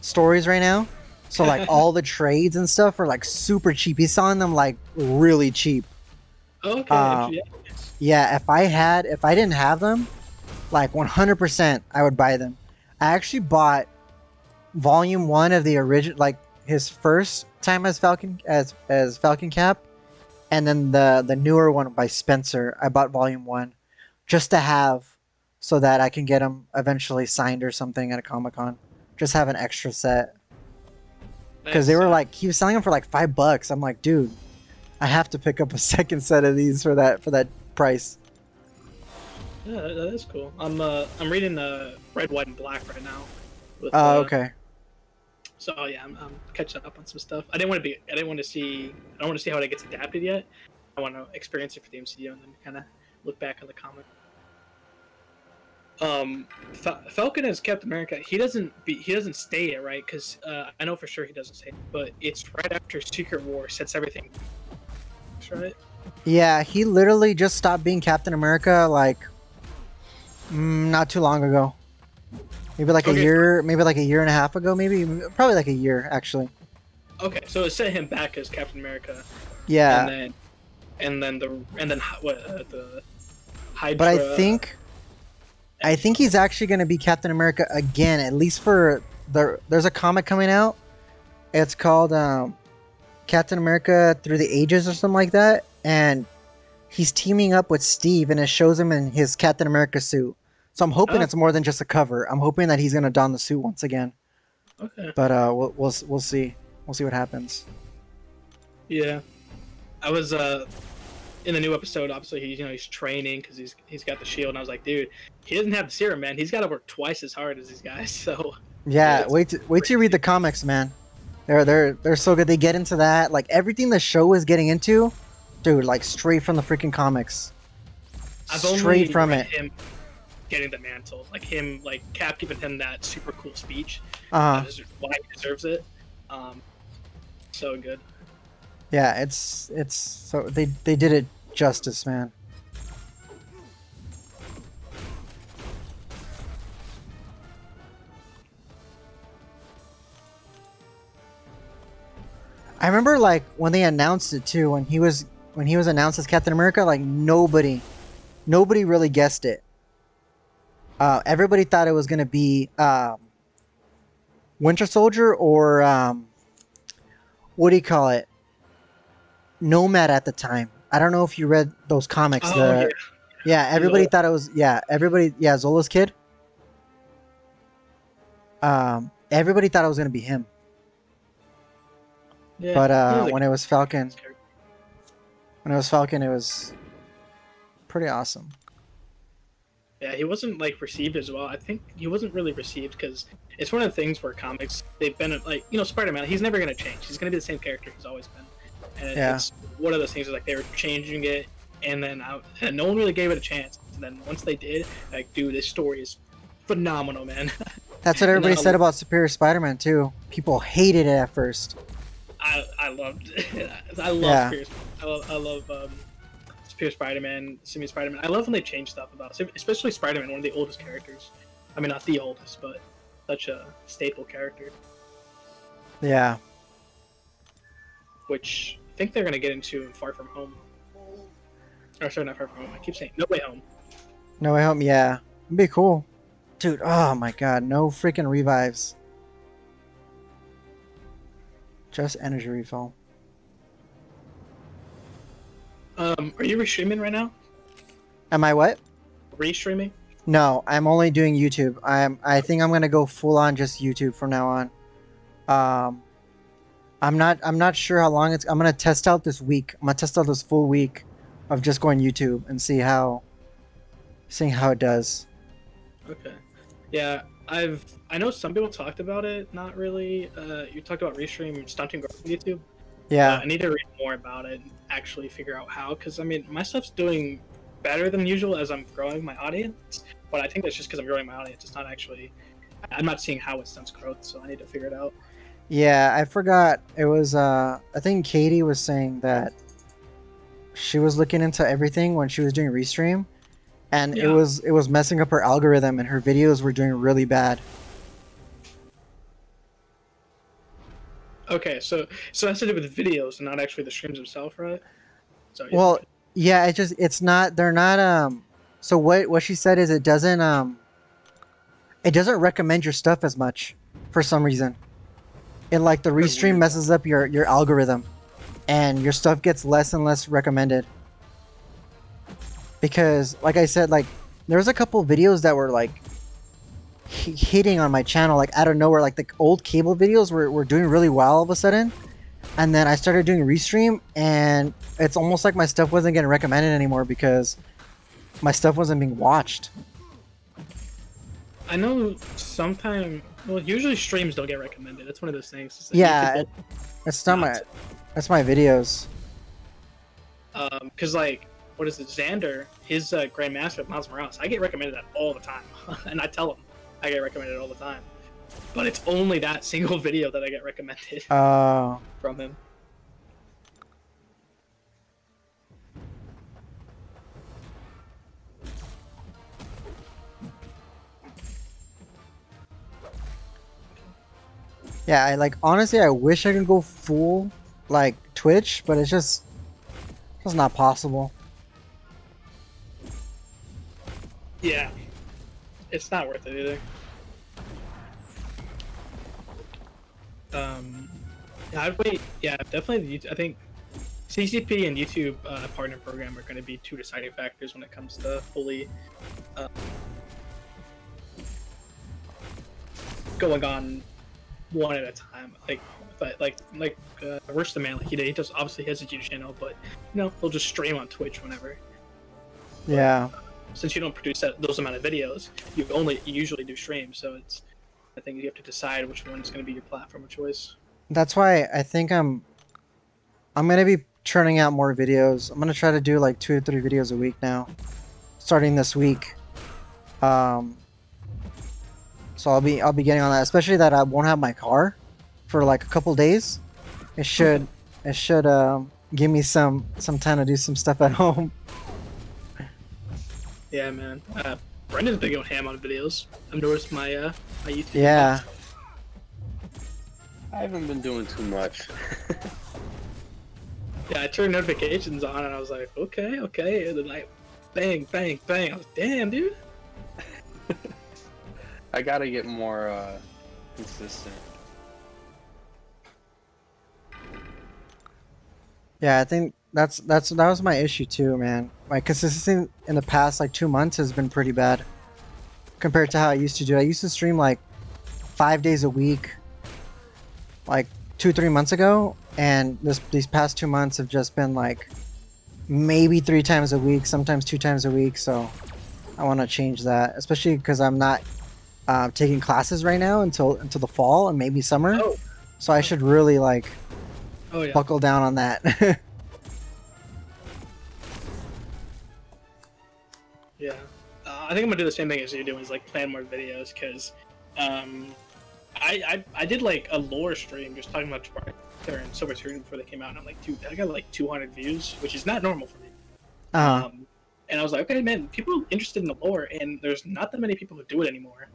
stories right now. So like all the trades and stuff are like super cheap. He's selling them like really cheap. Okay. Uh, yeah. Yeah, if I had, if I didn't have them, like 100%, I would buy them. I actually bought volume one of the original, like his first time as Falcon, as as Falcon Cap, and then the the newer one by Spencer. I bought volume one, just to have, so that I can get them eventually signed or something at a Comic Con. Just have an extra set because they were like he was selling them for like five bucks. I'm like, dude, I have to pick up a second set of these for that for that price. Yeah, that, that is cool. I'm uh, I'm reading uh, Red, White, and Black right now. Oh, uh, okay. So yeah, I'm, I'm catching up on some stuff. I didn't want to be. I didn't want to see. I don't want to see how it gets adapted yet. I want to experience it for the MCU and then kind of look back on the comic. Um, Fal- Falcon as Captain America. He doesn't be. He doesn't stay it right because uh, I know for sure he doesn't stay. it, But it's right after Secret War sets everything. That's right. Yeah, he literally just stopped being Captain America like mm, not too long ago. Maybe like a year, maybe like a year and a half ago, maybe probably like a year actually. Okay, so it sent him back as Captain America, Yeah, and then and then the and then what uh, the Hydra. but I think I think he's actually going to be Captain America again, at least for the. There's a comic coming out. It's called um, Captain America Through the Ages or something like that, and he's teaming up with Steve, and it shows him in his Captain America suit. So I'm hoping Oh. it's more than just a cover. I'm hoping that he's going to don the suit once again. Okay. But uh, we'll we'll we'll see. We'll see what happens. Yeah, I was uh in the new episode. Obviously, he's you know he's training because he's he's got the shield, and I was like, dude, he doesn't have the serum, man. He's got to work twice as hard as these guys. So Yeah, wait to, wait till you read the comics, man. They're they're they're so good. They get into that like everything the show is getting into, dude. Like straight from the freaking comics. I've straight from it. him getting the mantle, like him, like Cap giving him that super cool speech. Uh is why he deserves it. Um, so good. yeah. It's it's so they they did it justice, man. I remember like when they announced it too, when he was when he was announced as Captain America, like nobody, nobody really guessed it. Uh, everybody thought it was gonna be um, Winter Soldier or um, what do you call it? Nomad at the time. I don't know if you read those comics. Oh the, yeah, yeah, everybody Zola. thought it was yeah, everybody yeah, Zola's kid. Um, everybody thought it was gonna be him, yeah. but uh, a when it was Falcon, when it was Falcon, it was pretty awesome. Yeah, he wasn't like received as well. I think he wasn't really received because it's one of the things where comics they've been like you know Spider-Man. He's never gonna change. He's gonna be the same character he's always been. And Yeah. it's one of those things where, like they were changing it, and then I, and no one really gave it a chance. And then once they did, like dude, this story is phenomenal, man. That's what everybody said about Superior Spider-Man too. People hated it at first. I I loved it. I love Yeah. Superior, I love I love um, Superior Spider-Man, Simi Spider-Man. I love when they change stuff about, it, especially Spider-Man, one of the oldest characters. I mean, not the oldest, but such a staple character. Yeah, which I think they're gonna get into in Far From Home. Oh, sorry, not Far From Home. I keep saying No Way Home. No Way Home. Yeah, it'd be cool, dude. Oh my god, no freaking revives. Just energy refill. Um, are you restreaming right now? Am I what? Restreaming? No, I'm only doing YouTube. I'm. I think I'm gonna go full on just YouTube from now on. Um, I'm not. I'm not sure how long it's. I'm gonna test out this week. I'm gonna test out this full week of just going YouTube and see how, seeing how it does. Okay. Yeah, I've I know some people talked about it. Not really. Uh, you talked about restream stunting growth on YouTube. Yeah. Uh, I need to read more about it and actually figure out how. Because I mean, my stuff's doing better than usual as I'm growing my audience. But I think that's just because I'm growing my audience. It's not actually. I'm not seeing how it stunts growth, so I need to figure it out. Yeah, I forgot. It was uh I think Katie was saying that she was looking into everything when she was doing restream and it was it was messing up her algorithm and her videos were doing really bad. Okay, so so it has to do with videos and not actually the streams themselves, right? So yeah. Well, yeah, it just it's not they're not um so what what she said is it doesn't um it doesn't recommend your stuff as much for some reason. It like the restream messes up your your algorithm and your stuff gets less and less recommended. Because like I said like there was a couple videos that were like hitting on my channel like out of nowhere like the old cable videos were, were doing really well all of a sudden and then I started doing restream, and it's almost like my stuff wasn't getting recommended anymore because my stuff wasn't being watched. I know sometimes. Well, usually streams don't get recommended. That's one of those things. It's like Yeah, That's not my, that's my videos. um, because like, what is it? Xander, his uh, Grandmaster Miles Morales. I get recommended that all the time, and I tell him I get recommended all the time. But it's only that single video that I get recommended uh... from him. Yeah, I like honestly I wish I could go full like Twitch, but it's just it's not possible. Yeah it's not worth it either. Um, yeah, I'd wait. Yeah, definitely. I think CCP and YouTube uh, partner program are going to be two deciding factors when it comes to fully uh, going on one at a time. Like, but like like uh, Worst the Man, like he, he does obviously has a YouTube channel, but you know he'll just stream on Twitch whenever. Yeah. Since you don't produce that, those amount of videos, you only you usually do streams, so it's. I think you have to decide which one is going to be your platform of choice. That's why I think I'm I'm gonna be churning out more videos. I'm gonna try to do like two or three videos a week now, starting this week. Um, so I'll be I'll be getting on that, especially that I won't have my car for like a couple days. It should it should um, give me some some time to do some stuff at home. Yeah, man. Uh, Brendan's been going ham on videos. I've noticed my uh my YouTube. Yeah, I haven't been doing too much. Yeah, I turned notifications on and I was like, okay, okay. And then I, bang, bang, bang. I was, damn, dude. I gotta get more uh, consistent. yeah. I think that's that's that was my issue too, man. My consistency in the past like two months has been pretty bad compared to how I used to do. I used to stream like five days a week, like two three months ago, and this these past two months have just been like maybe three times a week, sometimes two times a week. So I want to change that, especially because I'm not uh, taking classes right now until until the fall and maybe summer. Oh. So I should really like Oh yeah. buckle down on that. I think I'm gonna do the same thing as you're doing, is like plan more videos, because um, I, I I did like a lore stream just talking about Sparta and Silver Tyranny before they came out, and I'm like, dude, I got like 200 views, which is not normal for me. uh, Um, and I was like, okay, man, people are interested in the lore, and there's not that many people who do it anymore,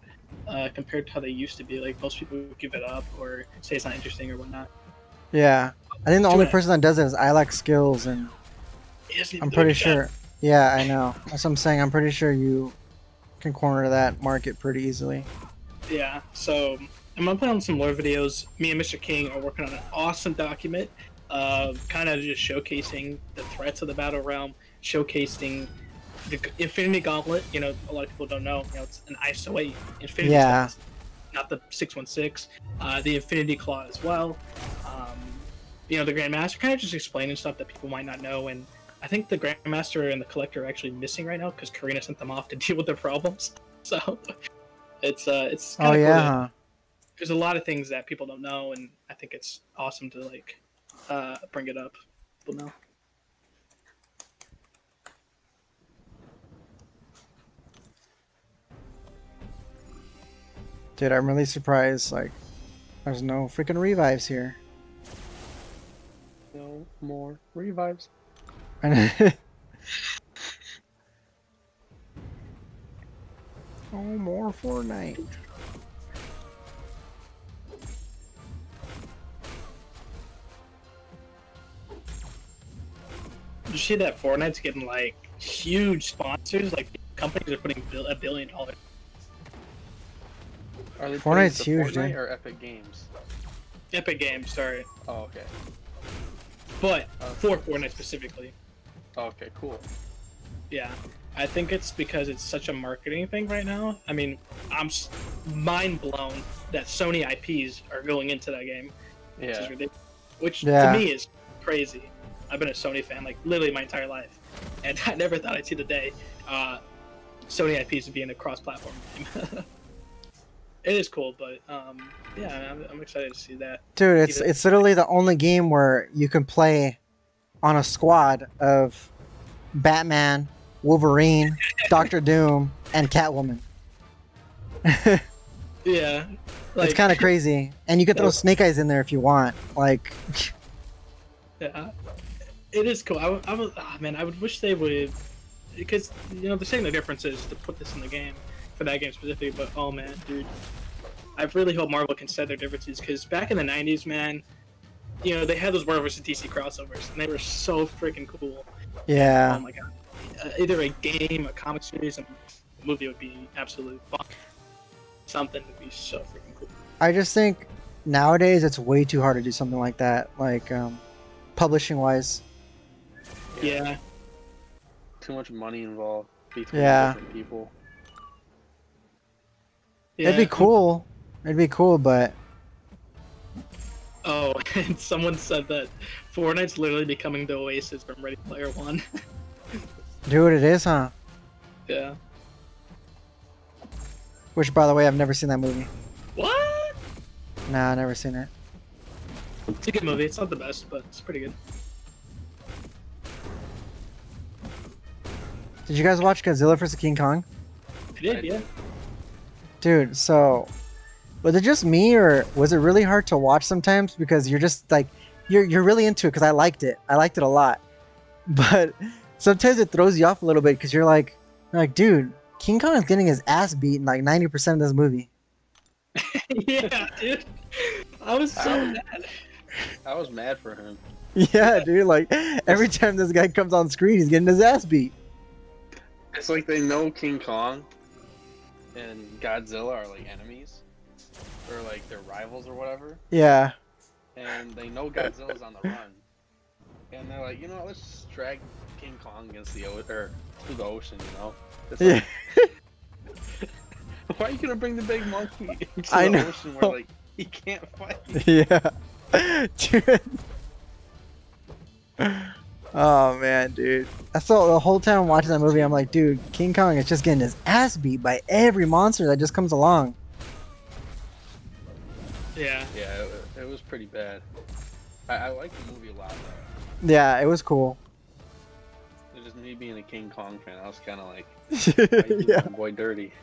uh, compared to how they used to be. Like most people give it up or say it's not interesting or whatnot. yeah, I think the only person that does it is I like skills, and It doesn't even I'm pretty sure. Yeah, I know. That's what I'm saying. I'm pretty sure you can corner that market pretty easily. Yeah, so I'm gonna put on some lore videos. Me and Mr. King are working on an awesome document, uh, kind of just showcasing the threats of the battle realm, showcasing the Infinity Gauntlet. You know, a lot of people don't know. You know, it's an ISO 8 Infinity Yeah. Stones, not the 616. Uh, the Infinity Claw as well. Um, you know, the Grandmaster kind of just explaining stuff that people might not know. And I think the Grandmaster and the Collector are actually missing right now because Carina sent them off to deal with their problems. So it's uh, it's Oh kinda cool yeah, that- there's a lot of things that people don't know, and I think it's awesome to like uh, bring it up. People know. dude. I'm really surprised. Like, there's no freaking revives here. No more revives. No more Fortnite. You see that Fortnite's getting like huge sponsors, like companies are putting bill- a billion dollars. Are they Fortnite's putting it to huge, Fortnite dude. or Epic Games? Epic Games, sorry, Oh, okay. but Uh, for Fortnite specifically. Okay, cool. Yeah, I think it's because it's such a marketing thing right now. I mean, I'm s- mind blown that Sony IPs are going into that game, which is Yeah. ridiculous. Which Yeah. to me is crazy. I've been a Sony fan like literally my entire life, and I never thought I'd see the day uh, Sony IPs would be in a cross-platform game. it is cool, but um, yeah, I'm, I'm excited to see that. Dude, it's Either- it's literally the only game where you can play on a squad of Batman, Wolverine, Doctor Doom, and Catwoman. Yeah, it's kind of crazy, and you can throw Snake Eyes in there if you want. Like, Yeah, it is cool. I, would- I would, ah, man, I would wish they would, because you know they're saying the difference is to put this in the game for that game specifically. But oh man, dude, I really hope Marvel can set their differences because back in the '90s, man, you know they had those Marvel versus DC crossovers, and they were so freaking cool. Yeah. Oh my god! Uh, either a game, a comic series, a movie would be absolutely fun. Something would be so freaking cool. I just think nowadays it's way too hard to do something like that, like um, publishing wise. Yeah. Too much money involved between Yeah. different people. yeah. It'd be cool. It'd be cool, but Oh, and someone said that Fortnite's literally becoming the Oasis from Ready Player One. dude, it is, huh? yeah. Which, by the way, I've never seen that movie. What? Nah, I've never seen it. It's a good movie. It's not the best, but it's pretty good. Did you guys watch Godzilla vs King Kong? I did, yeah. Dude, so was it just me or was it really hard to watch sometimes because you're just like you're you're really into it because I liked it. I liked it a lot. But sometimes it throws you off a little bit because you're like like, dude, King Kong is getting his ass beat in like 90% of this movie. yeah, dude. I was so Ow. mad. I was mad for him. Yeah, dude, like every time this guy comes on screen, he's getting his ass beat. It's like they know King Kong and Godzilla are like enemies, or like they're rivals or whatever, Yeah. and they know Godzilla's on the run, and they're like, you know, what, let's just drag King Kong against the o- or through the ocean, you know? It's Yeah. why are you gonna bring the big monkey into I the know. ocean where like he can't fight? yeah. Dude. Oh man, dude. I saw the whole time watching that movie, I'm like, dude, King Kong is just getting his ass beat by every monster that just comes along. Yeah. Yeah, it, it was pretty bad. I, I like the movie a lot though. Yeah, it was cool. It's just me being a King Kong fan. I was kind of like, yeah. yeah. boy dirty.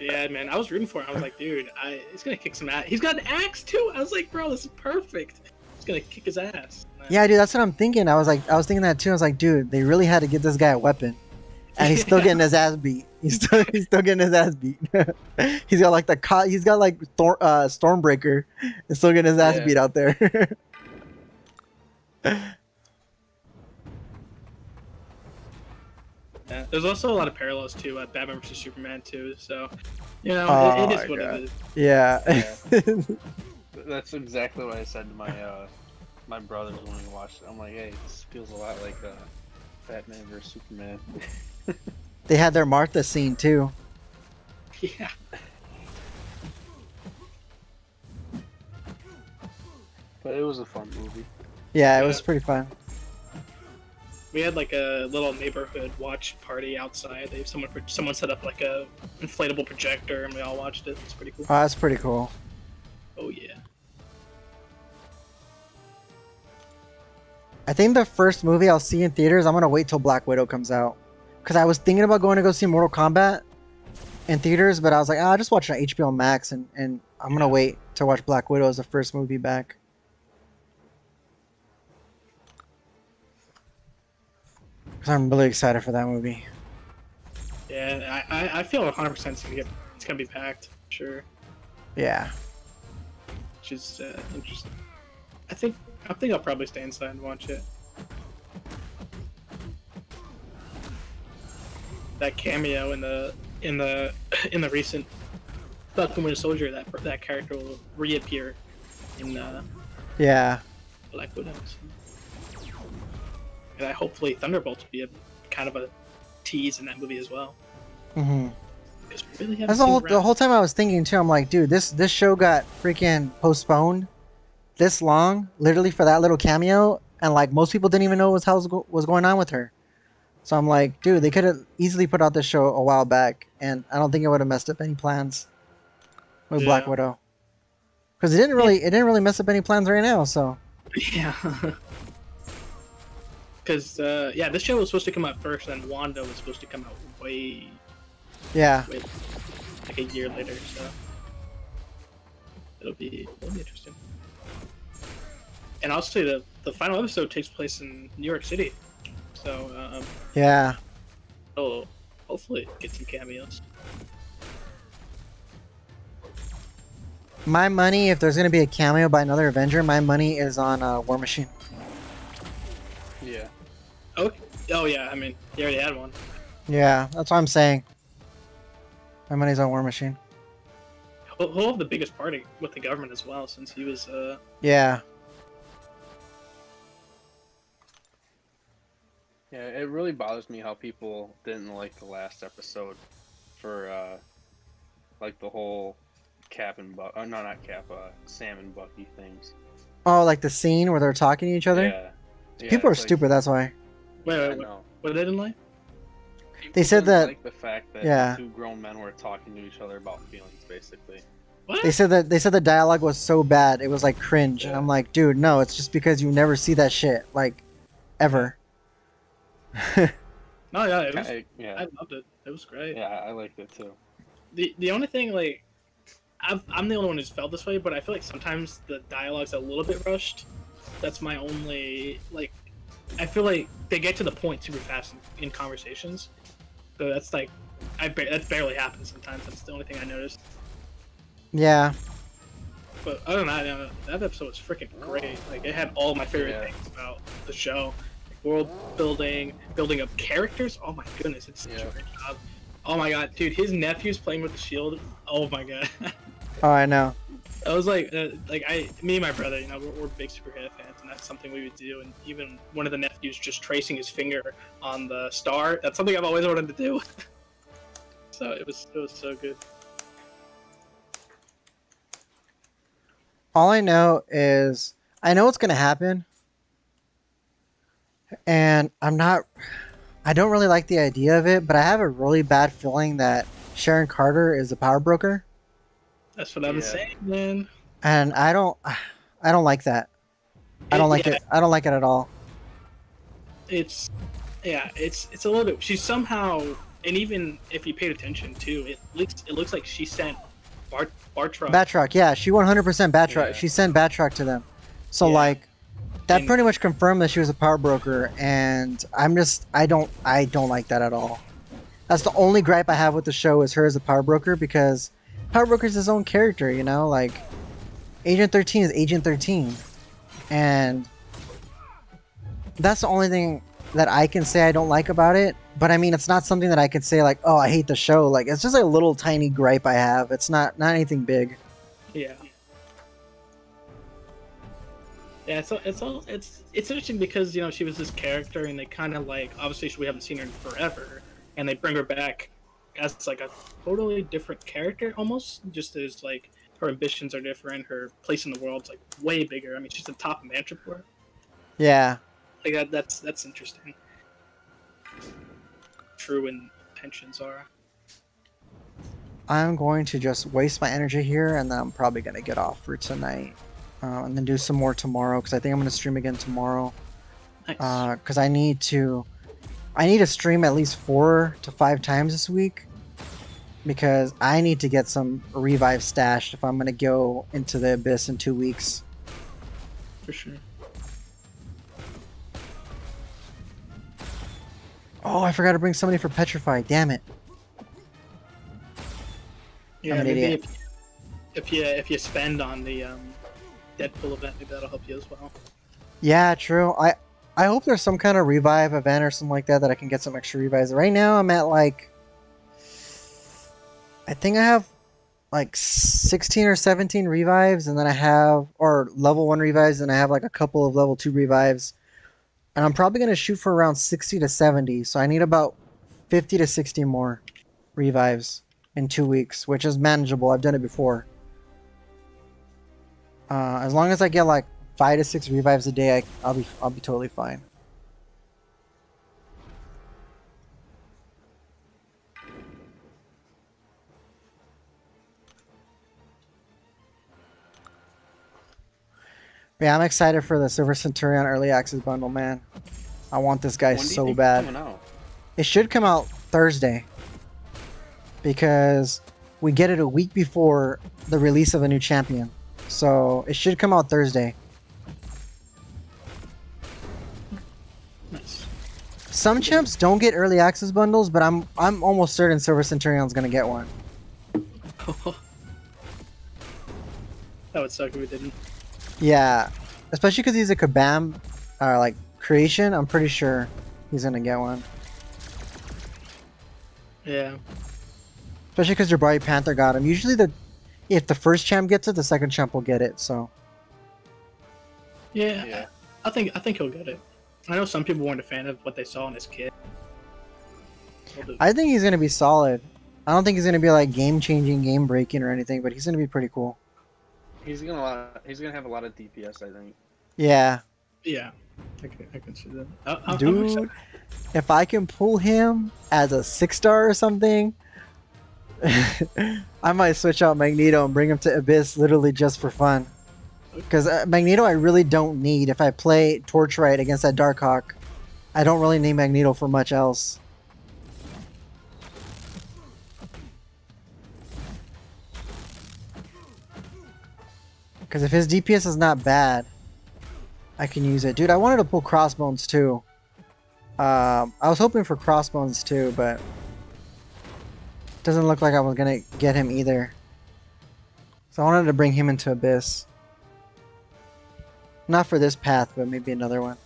Yeah, man. I was rooting for him. I was like, dude, I, he's gonna kick some ass. He's got an axe too. I was like, bro, this is perfect. He's gonna kick his ass. Yeah, dude, that's what I'm thinking. I was like, I was thinking that too. I was like, dude, they really had to give this guy a weapon, and he's still getting his ass beat. He's still, he's still getting his ass beat. he's got like the co- he's got like Thor- uh, Stormbreaker, and still getting his ass Yeah. beat out there. Yeah. There's also a lot of parallels to uh, Batman vs Superman too. So, you know, Oh it, it my is what God. it is. yeah. That's exactly what I said to my uh, my brothers when we watched it. I'm like, hey, this feels a lot like uh, Batman vs Superman. they had their Martha scene too. Yeah. But it was a fun movie. Yeah, it Yeah. was pretty fun. We had like a little neighborhood watch party outside. They someone someone set up like a inflatable projector, and we all watched it. It's pretty cool. Oh, that's pretty cool. Oh yeah. I think the first movie I'll see in theaters, I'm gonna wait till Black Widow comes out, because I was thinking about going to go see Mortal Kombat in theaters, but I was like, ah, I'll just watch it on HBO Max, and and I'm gonna wait to watch Black Widow as the first movie back. Because I'm really excited for that movie. Yeah, I, I, I feel 100 percent it's gonna get it's gonna be packed. Sure, Yeah. which is uh, interesting. I think I think I'll probably stay inside and watch it. That cameo in the in the in the recent Falcon Winter Soldier, that that character will reappear in uh, Yeah. Black Widow. And I hopefully Thunderbolt will be a kind of a tease in that movie as well. Mm-hmm. Really That's the whole the whole time I was thinking too. I'm like, dude, this this show got freaking postponed this long, literally for that little cameo, and like most people didn't even know what was, was going on with her. So I'm like, dude, they could have easily put out this show a while back, and I don't think it would have messed up any plans with Black Widow. Because it didn't really it didn't really mess up any plans right now. So Yeah. Because uh, yeah, this show was supposed to come out first, and Wanda was supposed to come out way, yeah, way like a year later. So it'll be it'll be interesting. And I'll say the the final episode takes place in New York City, so um, yeah, it'll hopefully get some cameos. My money, if there's gonna be a cameo by another Avenger, my money is on uh, War Machine. Yeah. Oh, oh yeah. I mean, he already had one. Yeah, that's what I'm saying. My money's on War Machine. He'll, he'll have the biggest party with the government as well, since he was. Uh, Yeah. Yeah, it really bothers me how people didn't like the last episode for uh like the whole Cap and Buck. Oh no, not Cap. Uh, Sam and Bucky things. Oh, like the scene where they're talking to each other. Yeah. Yeah, People are like- stupid. That's why. wait, I wait, wait, what they didn't like? People said didn't that- Like the fact that yeah. two grown men were talking to each other about feelings, basically. What? They said that they said the dialogue was so bad it was like cringe, and I'm like, dude, no, it's just because you never see that shit like ever. No, yeah, it was. I, yeah. I loved it. It was great. yeah, I liked it too. The the only thing like, I've, I'm the only one who's felt this way, but I feel like sometimes the dialogue's a little bit rushed. That's my only like. I feel like they get to the point super fast in, in conversations, so that's like, I ba- that barely happens sometimes. That's the only thing I noticed. yeah, But other than that, uh, that episode was freaking great. Like it had all my favorite Yeah. things about the show, like world building, building up characters. Oh my goodness, it's such Yeah. a great job. Oh my god, dude, his nephew's playing with the shield. Oh my god, oh, I know. I was like, uh, like I, me and my brother, you know, we're, we're big superhero fans, and that's something we would do. And even one of the nephews just tracing his finger on the star. That's something I've always wanted to do. so it was, it was so good. All I know is I know what's gonna happen, and I'm not. I don't really like the idea of it, but I have a really bad feeling that Sharon Carter is a power broker, That's what I'm Yeah. saying, man. and I don't. I don't like that. I don't like Yeah. it. I don't like it at all. it's yeah it's it's a little bit She somehow and even if you paid attention too it looks it looks like she sent Bart Bartrock Batroc, yeah, she 100% Batroc. Yeah. She sent Batroc to them. So Yeah. like that And- pretty much confirmed that she was a power broker and I'm just I don't I don't like that at all. That's the only gripe I have with the show is her as a power broker because power broker is his own character, you know? Like Agent 13 is Agent 13. And that's the only thing that I can say I don't like about it. But I mean, it's not something that I can say like, "Oh, I hate the show." Like, it's just a little tiny gripe I have. It's not not anything big. yeah yeah so it's all it's it's interesting because you know she was this character and they kind of like obviously we haven't seen her in forever and they bring her back as like a totally different character almost just as like her ambitions are different her place in the world's like way bigger i mean she's the top of Madripoor. Yeah. like that that's that's interesting true intentions are I'm going to just waste my energy here, and then I'm probably gonna get off for tonight, uh, and then do some more tomorrow because I think I'm gonna stream again tomorrow. nice Because I need to, I need to stream at least four to five times this week, because I need to get some revive stashed if I'm gonna go into the abyss in two weeks. for sure Oh, I forgot to bring somebody for petrify. Damn it. Yeah, maybe idiot. if, if you if you spend on the um, Deadpool event, maybe that'll help you as well. Yeah, true. I I hope there's some kind of revive event or something like that that I can get some extra revives. Right now I'm at like I think I have like 16 or 17 revives and then I have or level 1 revives and I have like a couple of level 2 revives. And I'm probably going to shoot for around 60 to 70. So I need about 50 to 60 more revives in 2 weeks, which is manageable. I've done it before. Uh, as long as I get like five to six revives a day, I, I'll be I'll be totally fine. Yeah, I'm excited for the Silver Centurion early access bundle, man. I want this guy When do you so bad. It should come out Thursday because we get it a week before the release of a new champion. So it should come out Thursday. Nice. Some champs don't get early access bundles, but I'm I'm almost certain Silver Centurion's gonna get one. That would suck if we didn't. Yeah, especially because he's a Kabam, uh, like creation. I'm pretty sure he's gonna get one. Yeah. Especially because your Jabari Panther got him. Usually the if the first champ gets it, the second champ will get it. So Yeah. Yeah. I think I think he'll get it. I know some people weren't a fan of what they saw in his kid. I think he's gonna be solid. I don't think he's gonna be like game changing, game breaking, or anything, but he's gonna be pretty cool. He's gonna lot, he's gonna have a lot of DPS, I think. Yeah, Yeah. I can, I can see that. I, I, dude. If I can pull him as a six star or something, I might switch out Magneto and bring him to Abyss literally just for fun. Because uh, Magneto, I really don't need. If I play Torch right against that Darkhawk, I don't really need Magneto for much else. Because if his DPS is not bad, I can use it. Dude, I wanted to pull Crossbones too. Um, I was hoping for Crossbones too, but doesn't look like I was gonna get him either. So I wanted to bring him into Abyss. Not for this path, but maybe another one.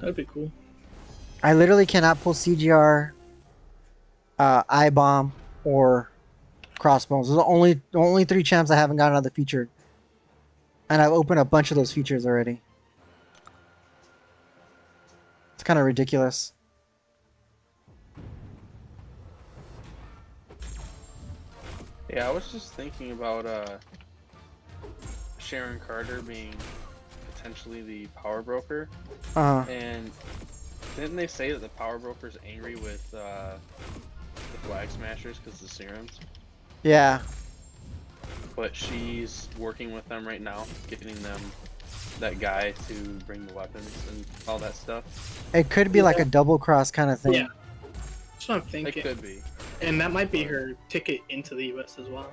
That'd be cool. I literally cannot pull CGR, uh, I bomb, or crossbones. Those are the only the only three champs I haven't gotten out of the featured. And I've opened a bunch of those features already. It's kind of ridiculous. Yeah, I was just thinking about uh, Sharon Carter being potentially the power broker, Uh, and didn't they say that the power broker's angry with uh, the flag smashers because of the serums? yeah, But she's working with them right now, getting them that guy to bring the weapons and all that stuff. it could be like a double cross kind of thing. Yeah. That's what I'm thinking. It could be. And that might be her ticket into the US as well.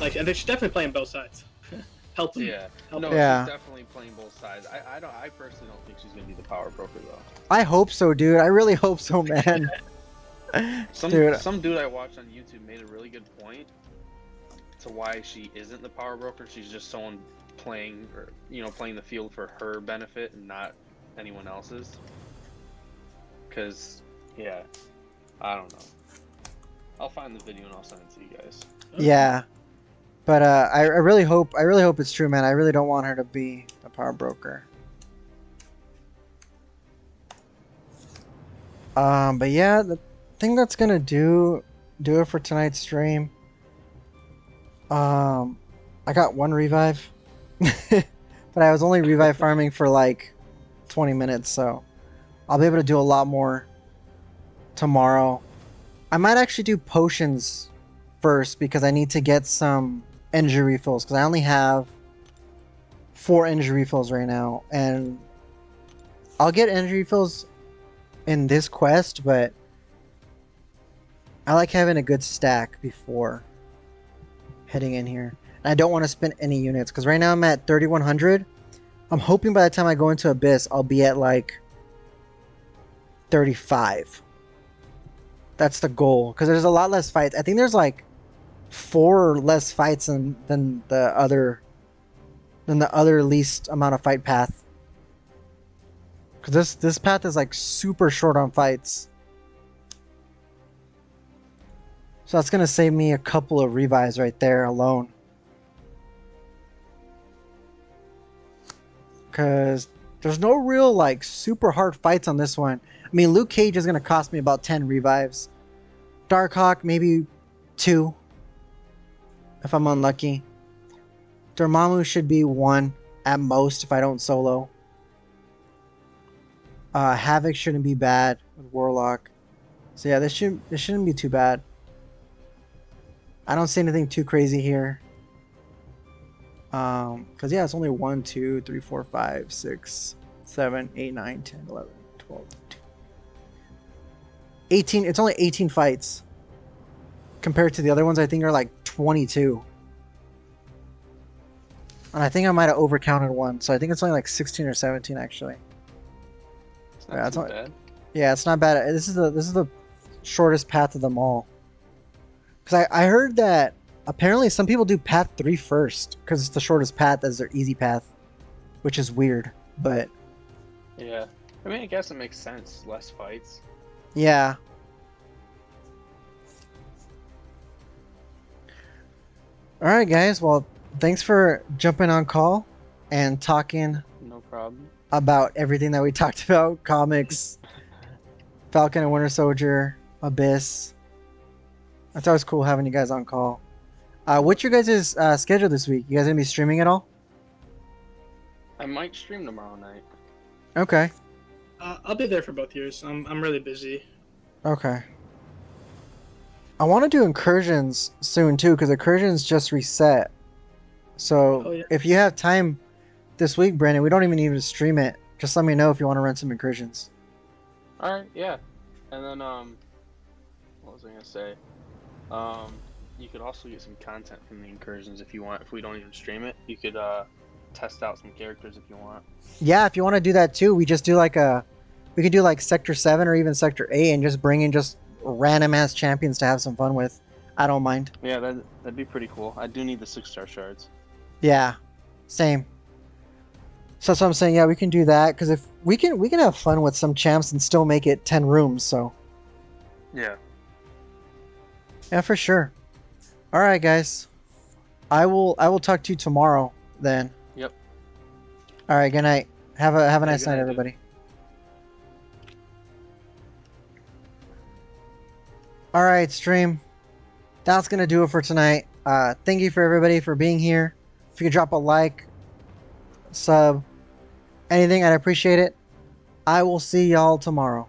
Like, and she's definitely playing both sides. Help them. Yeah. Help No, them. Yeah. she's definitely playing both sides. I, I don't. I personally don't think she's gonna be the power broker though. I hope so, dude. I really hope so, man. Some Dude. some dude I watched on YouTube made a really good point to why she isn't the power broker. She's just someone playing or you know playing the field for her benefit and not anyone else's. Cause yeah, I don't know. I'll find the video and I'll send it to you guys. Yeah, but uh, I, I really hope I really hope it's true, man. I really don't want her to be a power broker. Um, but yeah, the thing that's gonna do do it for tonight's stream. Um, I got one revive, but I was only revive farming for like 20 minutes, so I'll be able to do a lot more tomorrow. I might actually do potions first because I need to get some injury refills because I only have four injury refills right now, and I'll get injury refills in this quest, but I like having a good stack before heading in here. And I don't want to spend any units because right now I'm at 3100. I'm hoping by the time I go into Abyss, I'll be at like 35. That's the goal because there's a lot less fights. I think there's like four less fights than than the other than the other least amount of fight path. Cause this this path is like super short on fights. So that's gonna save me a couple of revives right there alone. Cause there's no real like super hard fights on this one. I mean Luke Cage is gonna cost me about 10 revives. Darkhawk maybe two. If I'm unlucky. Dormammu should be one at most if I don't solo. Uh, Havoc shouldn't be bad with Warlock. So yeah, this should this shouldn't be too bad. I don't see anything too crazy here. Um, cause yeah, it's only 1, 2, 3, 4, 5, 6, 7, 8, 9, 10, 11, 12, 18. It's only 18 fights compared to the other ones. I think are like 22. And I think I might have overcounted one, so I think it's only like 16 or 17 actually. It's not Yeah, it's not- bad. Yeah, it's not bad. This is the this is the shortest path of them all. Because I, I heard that apparently some people do path three first because it's the shortest path as their easy path, which is weird. But Yeah. I mean, I guess it makes sense. Less fights. Yeah. All right, guys. Well, thanks for jumping on call and talking No problem. about everything that we talked about comics, Falcon and Winter Soldier, Abyss. I thought it was cool having you guys on call. Uh, what's your guys' uh, schedule this week? You guys gonna be streaming at all? I might stream tomorrow night. Okay. Uh, I'll be there for both years. I'm I'm really busy. Okay. I want to do incursions soon too, because incursions just reset. So Oh, yeah. if you have time this week, Brandon, we don't even need to stream it. Just let me know if you want to run some incursions. All right, yeah. And then um, what was I gonna say? Um, you could also get some content from the incursions if you want. If we don't even stream it, you could uh test out some characters if you want. Yeah, if you want to do that too, we just do like a, we could do like Sector Seven or even Sector Eight, and just bring in just random ass champions to have some fun with. I don't mind. Yeah, that that'd be pretty cool. I do need the six star shards. Yeah, same. So that's what I'm saying. Yeah, we can do that because if we can, we can have fun with some champs and still make it ten rooms. So Yeah. yeah, for sure. All right, guys. I will. I will talk to you tomorrow then. Yep. All right. Good night. Have a have a nice night, night, dude. everybody. All right, stream. That's gonna do it for tonight. Uh, thank you for everybody for being here. If you could drop a like, sub, anything, I'd appreciate it. I will see y'all tomorrow.